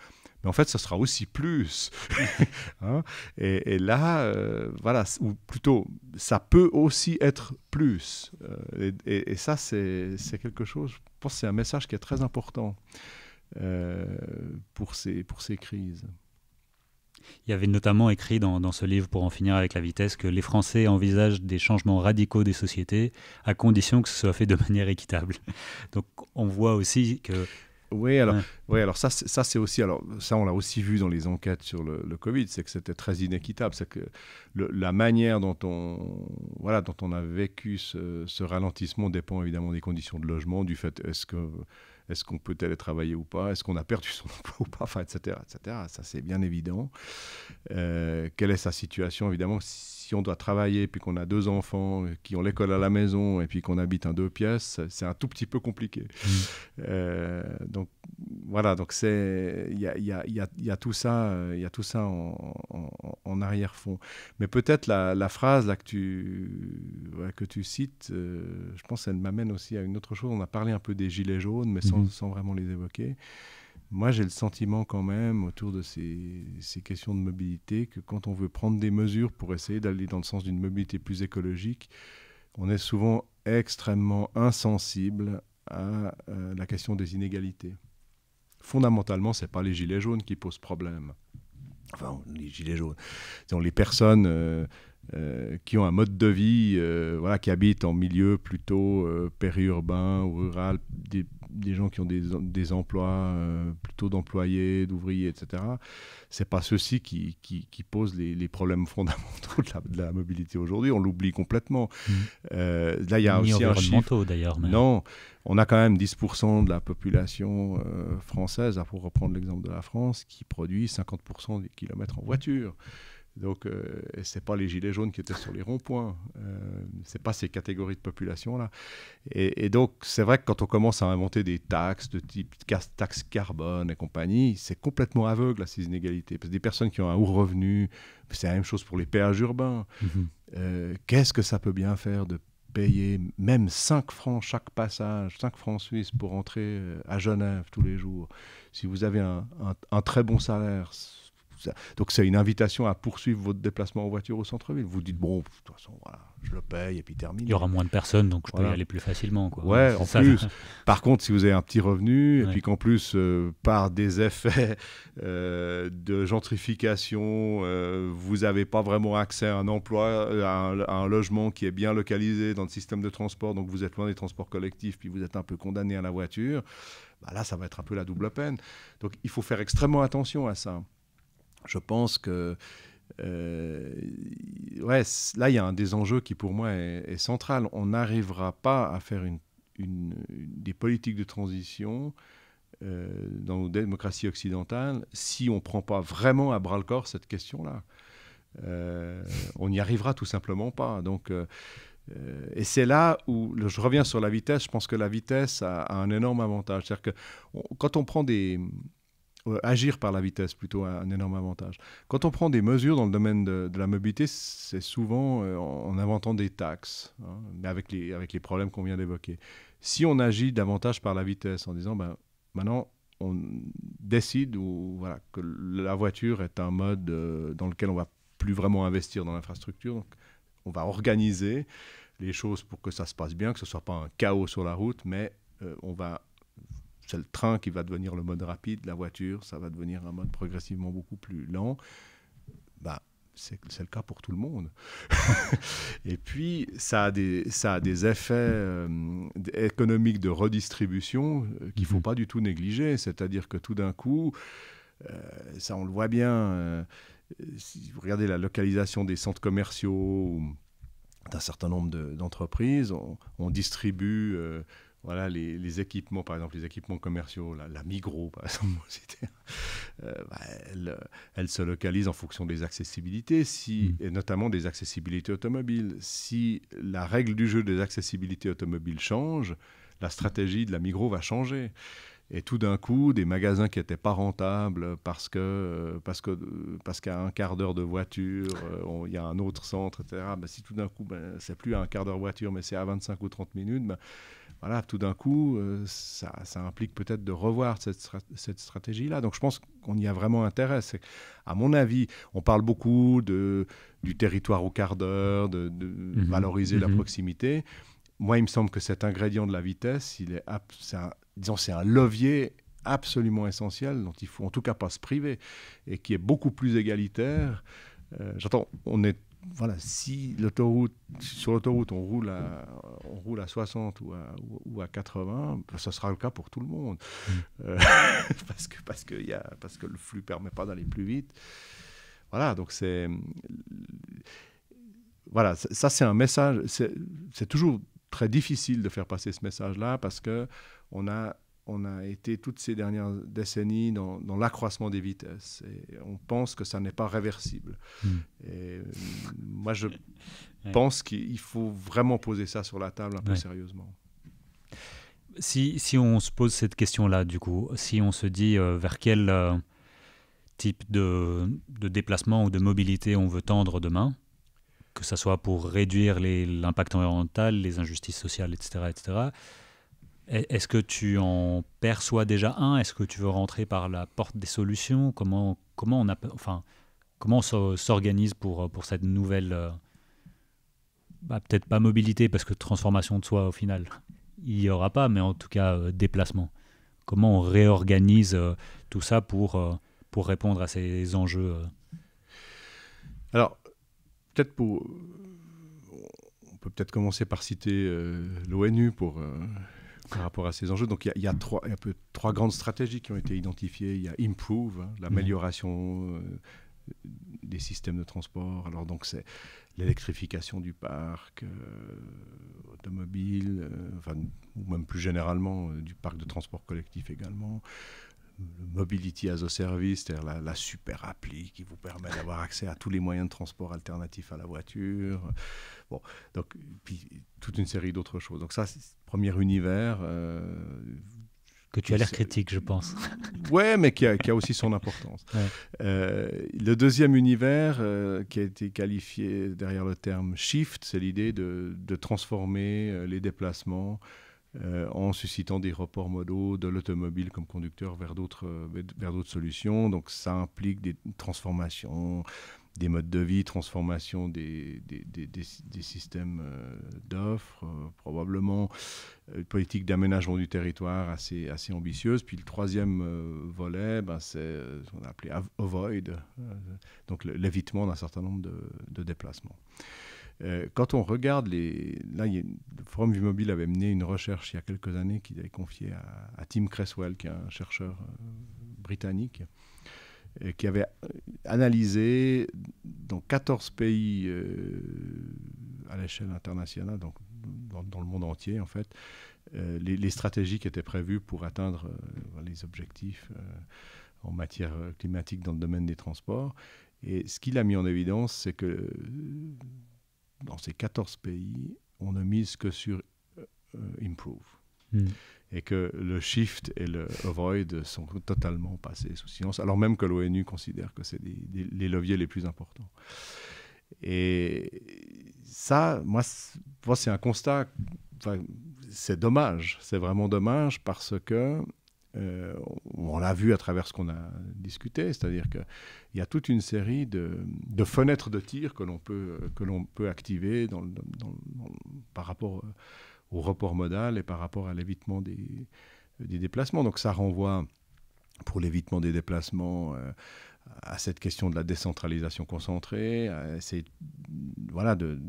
mais en fait, ce sera aussi plus. hein? Et, là, euh, voilà, ou plutôt, ça peut aussi être plus. Euh, et, ça, c'est quelque chose, je pense c'est un message qui est très important pour, ces, pour ces crises. Il y avait notamment écrit dans, dans, ce livre, pour en finir avec la vitesse, que les Français envisagent des changements radicaux des sociétés à condition que ce soit fait de manière équitable. Donc on voit aussi que oui, alors, oui, alors ça, ça c'est aussi, alors ça on l'a aussi vu dans les enquêtes sur le, Covid, c'est que c'était très inéquitable, c'est que la manière dont on, voilà, dont on a vécu ce, ce, ralentissement dépend évidemment des conditions de logement, du fait est-ce que est-ce qu'on peut télétravailler ou pas? Est-ce qu'on a perdu son emploi ou pas? Enfin, etc., etc. Ça, c'est bien évident. Euh, quelle est sa situation Évidemment, on doit travailler, puis qu'on a deux enfants euh, qui ont l'école à la maison, et puis qu'on habite en deux pièces, c'est un tout petit peu compliqué. Mmh. Euh, donc, voilà, donc c'est il y a, y, a, y a, tout ça, il y a tout ça en, en, arrière-fond. Mais peut-être la, la, phrase là que tu ouais, que tu cites, je pense qu'elle m'amène aussi à une autre chose. On a parlé un peu des gilets jaunes, mais sans Mhm. sans, vraiment les évoquer. Moi, j'ai le sentiment quand même, autour de ces, questions de mobilité, que quand on veut prendre des mesures pour essayer d'aller dans le sens d'une mobilité plus écologique, on est souvent extrêmement insensible à euh, la question des inégalités. Fondamentalement, ce n'est pas les gilets jaunes qui posent problème. Enfin, les gilets jaunes. les personnes euh, euh, qui ont un mode de vie, voilà, qui habitent en milieu plutôt périurbain ou rural, des gens qui ont des, des emplois euh, plutôt d'employés, d'ouvriers, etc. C'est pas ceux-ci qui, qui, qui, posent les, les, problèmes fondamentaux de la, de la mobilité aujourd'hui. On l'oublie complètement. Mmh. Euh, là, il y a aussi un chiffre. d'ailleurs. Mais... Non, on a quand même 10% de la population euh, française, pour reprendre l'exemple de la France, qui produit 50% des kilomètres en voiture. Donc, euh, ce n'est pas les gilets jaunes qui étaient sur les ronds-points. Euh, ce n'est pas ces catégories de population-là. Et, donc, c'est vrai que quand on commence à inventer des taxes de type taxe carbone et compagnie, c'est complètement aveugle à ces inégalités. Parce que des personnes qui ont un haut revenu, c'est la même chose pour les péages urbains. Mhm. Euh, qu'est-ce que ça peut bien faire de payer même 5 francs chaque passage, 5 francs suisses pour entrer à Genève tous les jours? Si vous avez un, un très bon salaire, donc c'est une invitation à poursuivre votre déplacement en voiture au centre-ville. Vous dites, bon, de toute façon, voilà, je le paye et puis termine. Il y aura moins de personnes, donc je peux y aller plus facilement. Quoi. Ouais, en plus. Par contre, si vous avez un petit revenu, et puis qu'en plus, euh, par des effets euh, de gentrification, euh, vous n'avez pas vraiment accès à un emploi, à un, logement qui est bien localisé dans le système de transport, donc vous êtes loin des transports collectifs, puis vous êtes un peu condamné à la voiture, bah là, ça va être un peu la double peine. Donc il faut faire extrêmement attention à ça je pense que euh, là, il y a un des enjeux qui pour moi est, central. On n'arrivera pas à faire des politiques de transition euh, dans nos démocraties occidentales si on ne prend pas vraiment à bras le corps cette question-là. Euh, on n'y arrivera tout simplement pas. Donc, et c'est là où je reviens sur la vitesse. Je pense que la vitesse a, un énorme avantage. C'est-à-dire que quand on prend des, agir par la vitesse plutôt un, énorme avantage. Quand on prend des mesures dans le domaine de, la mobilité, c'est souvent euh, en, inventant des taxes, hein, mais avec les, avec les problèmes qu'on vient d'évoquer. Si on agit davantage par la vitesse en disant, ben, maintenant, on décide ou, voilà, que la voiture est un mode euh, dans lequel on va plus vraiment investir dans l'infrastructure, donc on va organiser les choses pour que ça se passe bien, que ce ne soit pas un chaos sur la route, mais on va c'est le train qui va devenir le mode rapide, la voiture, ça va devenir un mode progressivement beaucoup plus lent. Bah, c'est le cas pour tout le monde. et puis, ça a des, ça a des effets euh, économiques de redistribution euh, qu'il ne faut mhm. pas du tout négliger. C'est-à-dire que tout d'un coup, euh, ça on le voit bien, si vous regardez la localisation des centres commerciaux d'un certain nombre d'entreprises, on, distribue voilà, les, équipements, par exemple, les équipements commerciaux, la, la Migros, par exemple, euh, bah, elle, se localise en fonction des accessibilités, si, mm. et notamment des accessibilités automobiles. Si la règle du jeu des accessibilités automobiles change, la stratégie de la Migros va changer. Et tout d'un coup, des magasins qui n'étaient pas rentables parce que euh, parce que parce qu'à un quart d'heure de voiture, euh, il y a un autre centre, etc. Ben, si tout d'un coup, ben, c'est plus à un quart d'heure de voiture, mais c'est à 25 ou 30 minutes, ben, voilà, tout d'un coup, euh, ça, ça, implique peut-être de revoir cette, cette stratégie-là. Donc je pense qu'on y a vraiment intérêt. À mon avis, on parle beaucoup de, du territoire au quart d'heure, de, mhm. valoriser la mhm. proximité. Moi, il me semble que cet ingrédient de la vitesse, il est, c'est un, disons, c'est un levier absolument essentiel dont il faut en tout cas pas se priver et qui est beaucoup plus égalitaire. Euh, j'entends, on est voilà, si l'autoroute, sur l'autoroute on roule à, on roule à 60 ou à, ou à 80, ben, ça sera le cas pour tout le monde, mm. euh, parce que parce que y a, parce que le flux permet pas d'aller plus vite. Voilà, donc c'est voilà, ça c'est un message. C'est toujours très difficile de faire passer ce message-là parce que on a, on a été toutes ces dernières décennies dans, l'accroissement des vitesses. Et on pense que ça n'est pas réversible. Hmm. Et euh, moi, je pense qu'il faut vraiment poser ça sur la table un peu sérieusement. Si, si, on se pose cette question-là, du coup, si on se dit euh, vers quel euh, type de, de, déplacement ou de mobilité on veut tendre demain, que ce soit pour réduire l'impact environnemental, les injustices sociales, etc., etc., est-ce que tu en perçois déjà un? Est-ce que tu veux rentrer par la porte des solutions? Comment, comment on, enfin, on s'organise pour, pour cette nouvelle, euh, bah, peut-être pas mobilité, parce que transformation de soi au final, il n'y aura pas, mais en tout cas euh, déplacement. Comment on réorganise euh, tout ça pour, pour répondre à ces enjeux Alors, peut-être pour... On peut peut-être commencer par citer l'ONU pour par rapport à ces enjeux. Donc il y, a, trois, un peu, trois grandes stratégies qui ont été identifiées. Il y a Improve, hein, l'amélioration euh, des systèmes de transport. Alors donc c'est l'électrification du parc euh, automobile, euh, enfin, ou même plus généralement du parc de transport collectif également le Mobility as a Service, c'est-à-dire la, super appli qui vous permet d'avoir accès à tous les moyens de transport alternatifs à la voiture. Bon, donc, puis toute une série d'autres choses. Donc ça, c'est le premier univers. Euh, que tu as l'air critique, je pense. ouais, mais qui a, qui a, aussi son importance. Euh, le deuxième univers, euh, qui a été qualifié derrière le terme shift, c'est l'idée de, de, transformer les déplacements euh, en suscitant des reports modaux de l'automobile comme conducteur vers d'autres euh, solutions. Donc ça implique des transformations des modes de vie, transformation des, des, des, des systèmes euh, d'offres, probablement une politique d'aménagement du territoire assez, assez ambitieuse. Puis le troisième volet, ben, c'est ce qu'on a appelé avoid, donc l'évitement d'un certain nombre de déplacements. Euh, quand on regarde les. Là, le Forum du Mobile avait mené une recherche il y a quelques années qu'il avait confiée à, Tim Cresswell, qui est un chercheur euh, britannique, qui avait analysé dans 14 pays à l'échelle internationale, donc dans, le monde entier en fait, euh, les, stratégies qui étaient prévues pour atteindre les objectifs en matière climatique dans le domaine des transports. Et ce qu'il a mis en évidence, c'est que dans ces 14 pays, on ne mise que sur euh, Improve. Hmm. Et que le shift et le avoid sont totalement passés sous silence, alors même que l'ONU considère que c'est les leviers les plus importants. Et ça, moi, moi c'est un constat, c'est dommage, c'est vraiment dommage parce que euh, on l'a vu à travers ce qu'on a discuté, c'est-à-dire qu'il y a toute une série de, fenêtres de tir que l'on peut, que l'on peut activer par rapport au report modal et par rapport à l'évitement des, déplacements. Donc ça renvoie, pour l'évitement des déplacements, euh, à cette question de la décentralisation concentrée, à essayer voilà, de,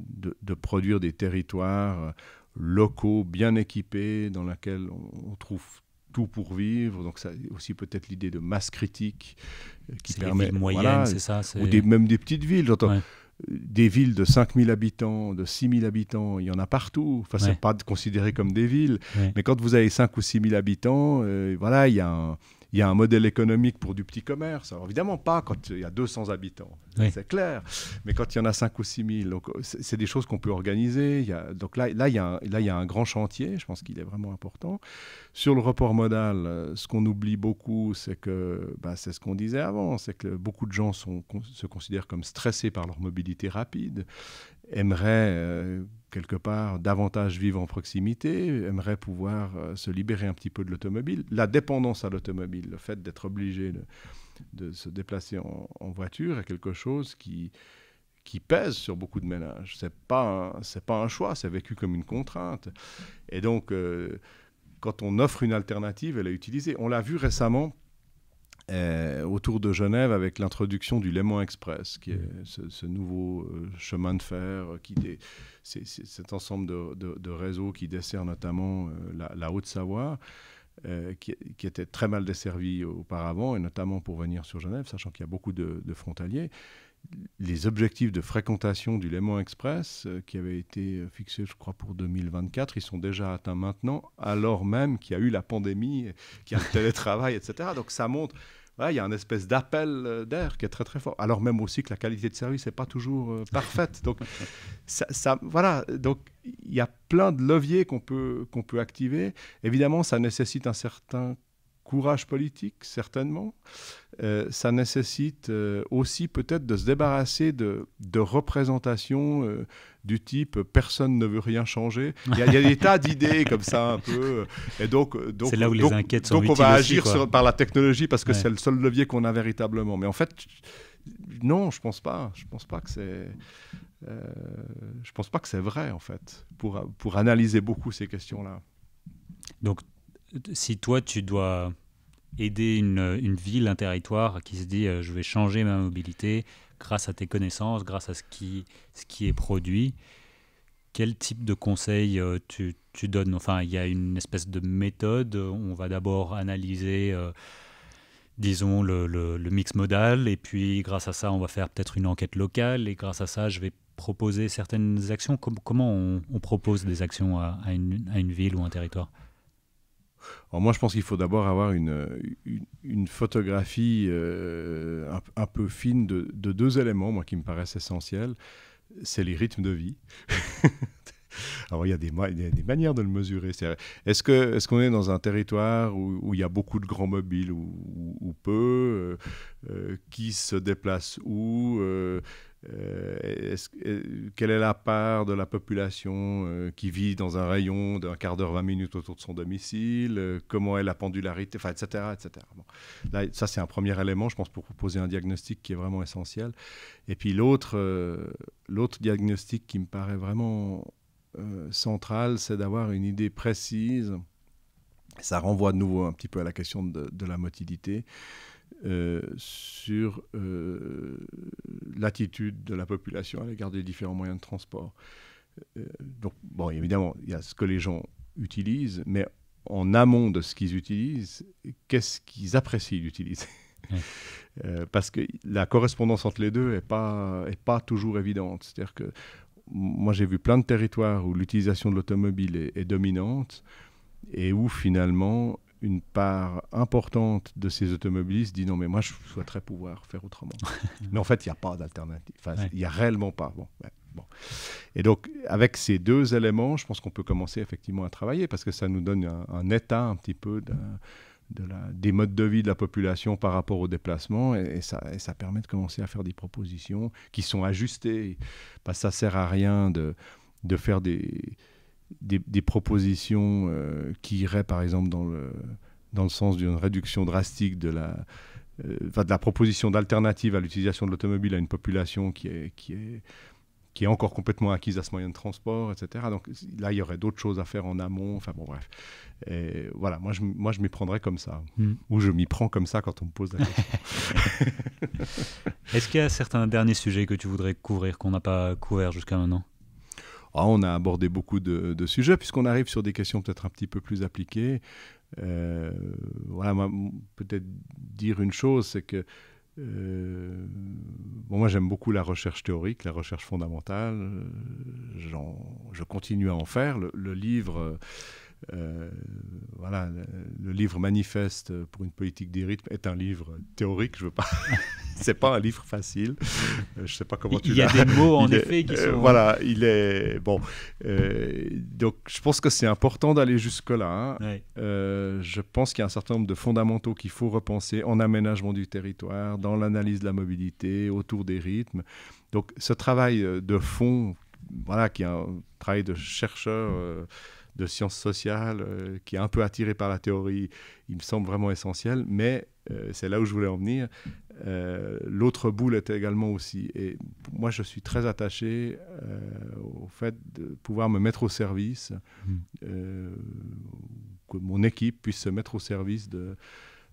produire des territoires locaux bien équipés dans lesquels on trouve tout pour vivre. Donc, ça aussi peut-être l'idée de masse critique euh, qui permet. Les villes moyennes, c'est ça Ou des, même des petites villes. J'entends. des villes de 5000 habitants, de 6000 habitants, il y en a partout. Enfin, c'est pas considéré comme des villes. Mais quand vous avez 5 ou 6000 habitants, euh, voilà, il y a un il y a un modèle économique pour du petit commerce. Alors évidemment pas quand il y a 200 habitants, c'est clair, mais quand il y en a 5 ou 6 000, c'est des choses qu'on peut organiser. Il y a, donc là, là, il y a un, là, il y a un grand chantier, je pense qu'il est vraiment important. Sur le report modal, euh, ce qu'on oublie beaucoup, c'est que, bah, c'est ce qu'on disait avant, c'est que beaucoup de gens sont, se considèrent comme stressés par leur mobilité rapide, aimeraient... Euh, quelque part davantage vivre en proximité, aimerait pouvoir euh, se libérer un petit peu de l'automobile. La dépendance à l'automobile, le fait d'être obligé de, se déplacer en, voiture est quelque chose qui, qui pèse sur beaucoup de ménages. Ce n'est pas, un, pas un choix, c'est vécu comme une contrainte. Et donc, euh, quand on offre une alternative, elle est utilisée. On l'a vu récemment euh, autour de Genève avec l'introduction du Léman Express, qui est ce, nouveau chemin de fer, qui c'est, cet ensemble de, réseaux qui dessert notamment la, Haute-Savoie. qui, était très mal desservi auparavant, et notamment pour venir sur Genève, sachant qu'il y a beaucoup de, frontaliers. Les objectifs de fréquentation du Léman Express, qui avaient été fixés, je crois, pour 2024, ils sont déjà atteints maintenant, alors même qu'il y a eu la pandémie, qu'il y a le télétravail, etc. Donc ça montre il y a un espèce d'appel euh, d'air qui est très très fort. Alors même aussi que la qualité de service n'est pas toujours euh, parfaite. Donc, ça, voilà, donc il y a plein de leviers qu'on peut, qu'on peut activer. Évidemment, ça nécessite un certain courage politique, certainement. Euh, ça nécessite aussi peut-être de se débarrasser de, de représentations du type personne ne veut rien changer. Il y a, des tas d'idées comme ça un peu. Et donc, donc, là où les donc, donc on va agir par la technologie parce que c'est le seul levier qu'on a véritablement. Mais en fait, non, je pense pas. Je pense pas que c'est. Euh, je pense pas que c'est vrai en fait pour pour analyser beaucoup ces questions-là. Donc, si toi tu dois aider une, ville, un territoire qui se dit euh, je vais changer ma mobilité, grâce à tes connaissances, grâce à ce qui, est produit, quel type de conseils euh, tu, donnes? Enfin, il y a une espèce de méthode. On va d'abord analyser, euh, disons, le, mix modal, et puis grâce à ça, on va faire peut-être une enquête locale, et grâce à ça, je vais proposer certaines actions. comment on, propose des actions à une ville ou un territoire? Alors moi, je pense qu'il faut d'abord avoir une, une, photographie euh, un, peu fine de, deux éléments, moi, qui me paraissent essentiels. C'est les rythmes de vie. Alors, il y, a des, manières de le mesurer. Est-ce qu'on est, qu'on est dans un territoire où, il y a beaucoup de grands mobiles ou, peu euh, euh, Qui se déplacent où quelle est la part de la population euh, qui vit dans un rayon d'un quart d'heure, 20 minutes autour de son domicile? Euh, Comment est la pendularité? Enfin, etc. etc. Là, ça, c'est un premier élément, je pense, pour poser un diagnostic qui est vraiment essentiel. Et puis l'autre, l'autre diagnostic qui me paraît vraiment central, c'est d'avoir une idée précise. Ça renvoie de nouveau un petit peu à la question de, de la motilité. Euh, sur euh, l'attitude de la population à l'égard des différents moyens de transport. Euh, donc, bon, évidemment, il y a ce que les gens utilisent, mais en amont de ce qu'ils utilisent, qu'est-ce qu'ils apprécient d'utiliser? Parce que la correspondance entre les deux n'est pas, est pas toujours évidente. C'est-à-dire que moi, j'ai vu plein de territoires où l'utilisation de l'automobile est, est dominante et où finalement une part importante de ces automobilistes dit non, mais moi, je souhaiterais pouvoir faire autrement. mais en fait, il n'y a pas d'alternative. il n'y a réellement pas. Bon, bon. Et donc, avec ces deux éléments, je pense qu'on peut commencer effectivement à travailler parce que ça nous donne un, état un petit peu de, la, des modes de vie de la population par rapport au déplacement et, ça, et, ça, permet de commencer à faire des propositions qui sont ajustées. Parce que ça sert à rien de, de faire des des, propositions euh, qui iraient par exemple dans le, dans le sens d'une réduction drastique de la, euh, de la proposition d'alternative à l'utilisation de l'automobile à une population qui est, qui, est, qui est encore complètement acquise à ce moyen de transport, etc. Donc là, il y aurait d'autres choses à faire en amont. Enfin bon, bref. Et voilà, moi je, moi, je m'y prendrais comme ça. Hmm. Ou je m'y prends comme ça quand on me pose la question. Est-ce qu'il y a certains derniers sujets que tu voudrais couvrir qu'on n'a pas couvert jusqu'à maintenant? Ah, on a abordé beaucoup de, sujets, puisqu'on arrive sur des questions peut-être un petit peu plus appliquées. Euh, voilà, peut-être dire une chose, c'est que euh, moi j'aime beaucoup la recherche théorique, la recherche fondamentale. je continue à en faire. Le, livre, voilà, le, livre manifeste pour une politique des rythmes est un livre théorique. Je veux pas. c'est pas un livre facile. Euh, je sais pas comment tu Il y a des mots en effet qui euh, sont. voilà, il est bon. Euh, donc, je pense que c'est important d'aller jusque là. Hein. je pense qu'il y a un certain nombre de fondamentaux qu'il faut repenser en aménagement du territoire, dans l'analyse de la mobilité, autour des rythmes. Donc, ce travail de fond, voilà, qui est un travail de chercheur de sciences sociales, qui est un peu attiré par la théorie, il me semble vraiment essentiel, mais c'est là où je voulais en venir. Euh, l'autre boule était également aussi. Et moi, je suis très attaché euh, au fait de pouvoir me mettre au service, euh, que mon équipe puisse se mettre au service de,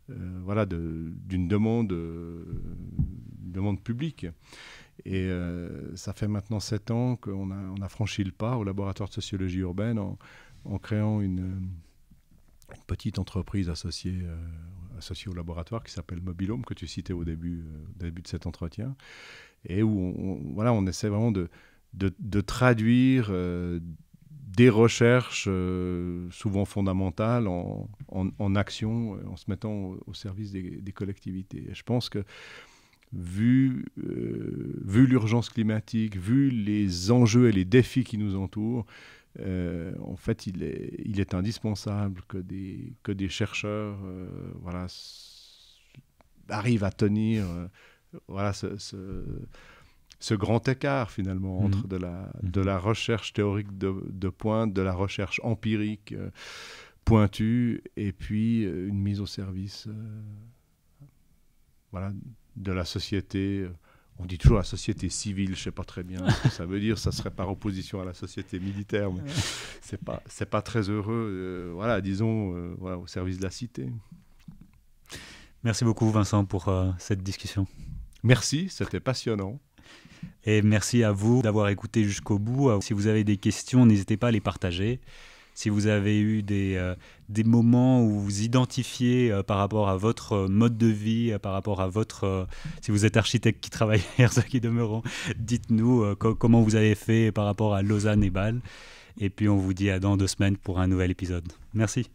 voilà, d'une demande, demande publique. Et ça fait maintenant sept ans qu'on a, on a franchi le pas au laboratoire de sociologie urbaine en, en créant une, petite entreprise associée associé au laboratoire qui s'appelle Mobilome, que tu citais au début, euh, début de cet entretien, et où on, voilà, on essaie vraiment de, de, traduire euh, des recherches euh, souvent fondamentales en, en, action, en se mettant au, service des, collectivités. Et je pense que vu, vu l'urgence climatique, vu les enjeux et les défis qui nous entourent, euh, en fait, il est, il est indispensable que des, que des chercheurs euh, voilà, arrivent à tenir euh, voilà, ce, ce, grand écart finalement entre mhm. de, la, de la recherche théorique de, de pointe, de la recherche empirique pointue, et puis une mise au service voilà, de la société on dit toujours la société civile, je ne sais pas très bien ce que ça veut dire, ça serait par opposition à la société militaire, mais c'est pas c'est pas très heureux. Euh, voilà, disons euh, voilà, au service de la cité. Merci beaucoup Vincent pour euh, cette discussion. Merci, c'était passionnant. Et merci à vous d'avoir écouté jusqu'au bout. Si vous avez des questions, n'hésitez pas à les partager si vous avez eu des, euh, des moments où vous identifiez euh, par rapport à votre euh, mode de vie, par rapport à votre... si vous êtes architecte qui travaille à qui demeurant, dites-nous comment vous avez fait par rapport à Lausanne et Bâle. Et puis on vous dit à dans deux semaines pour un nouvel épisode. Merci.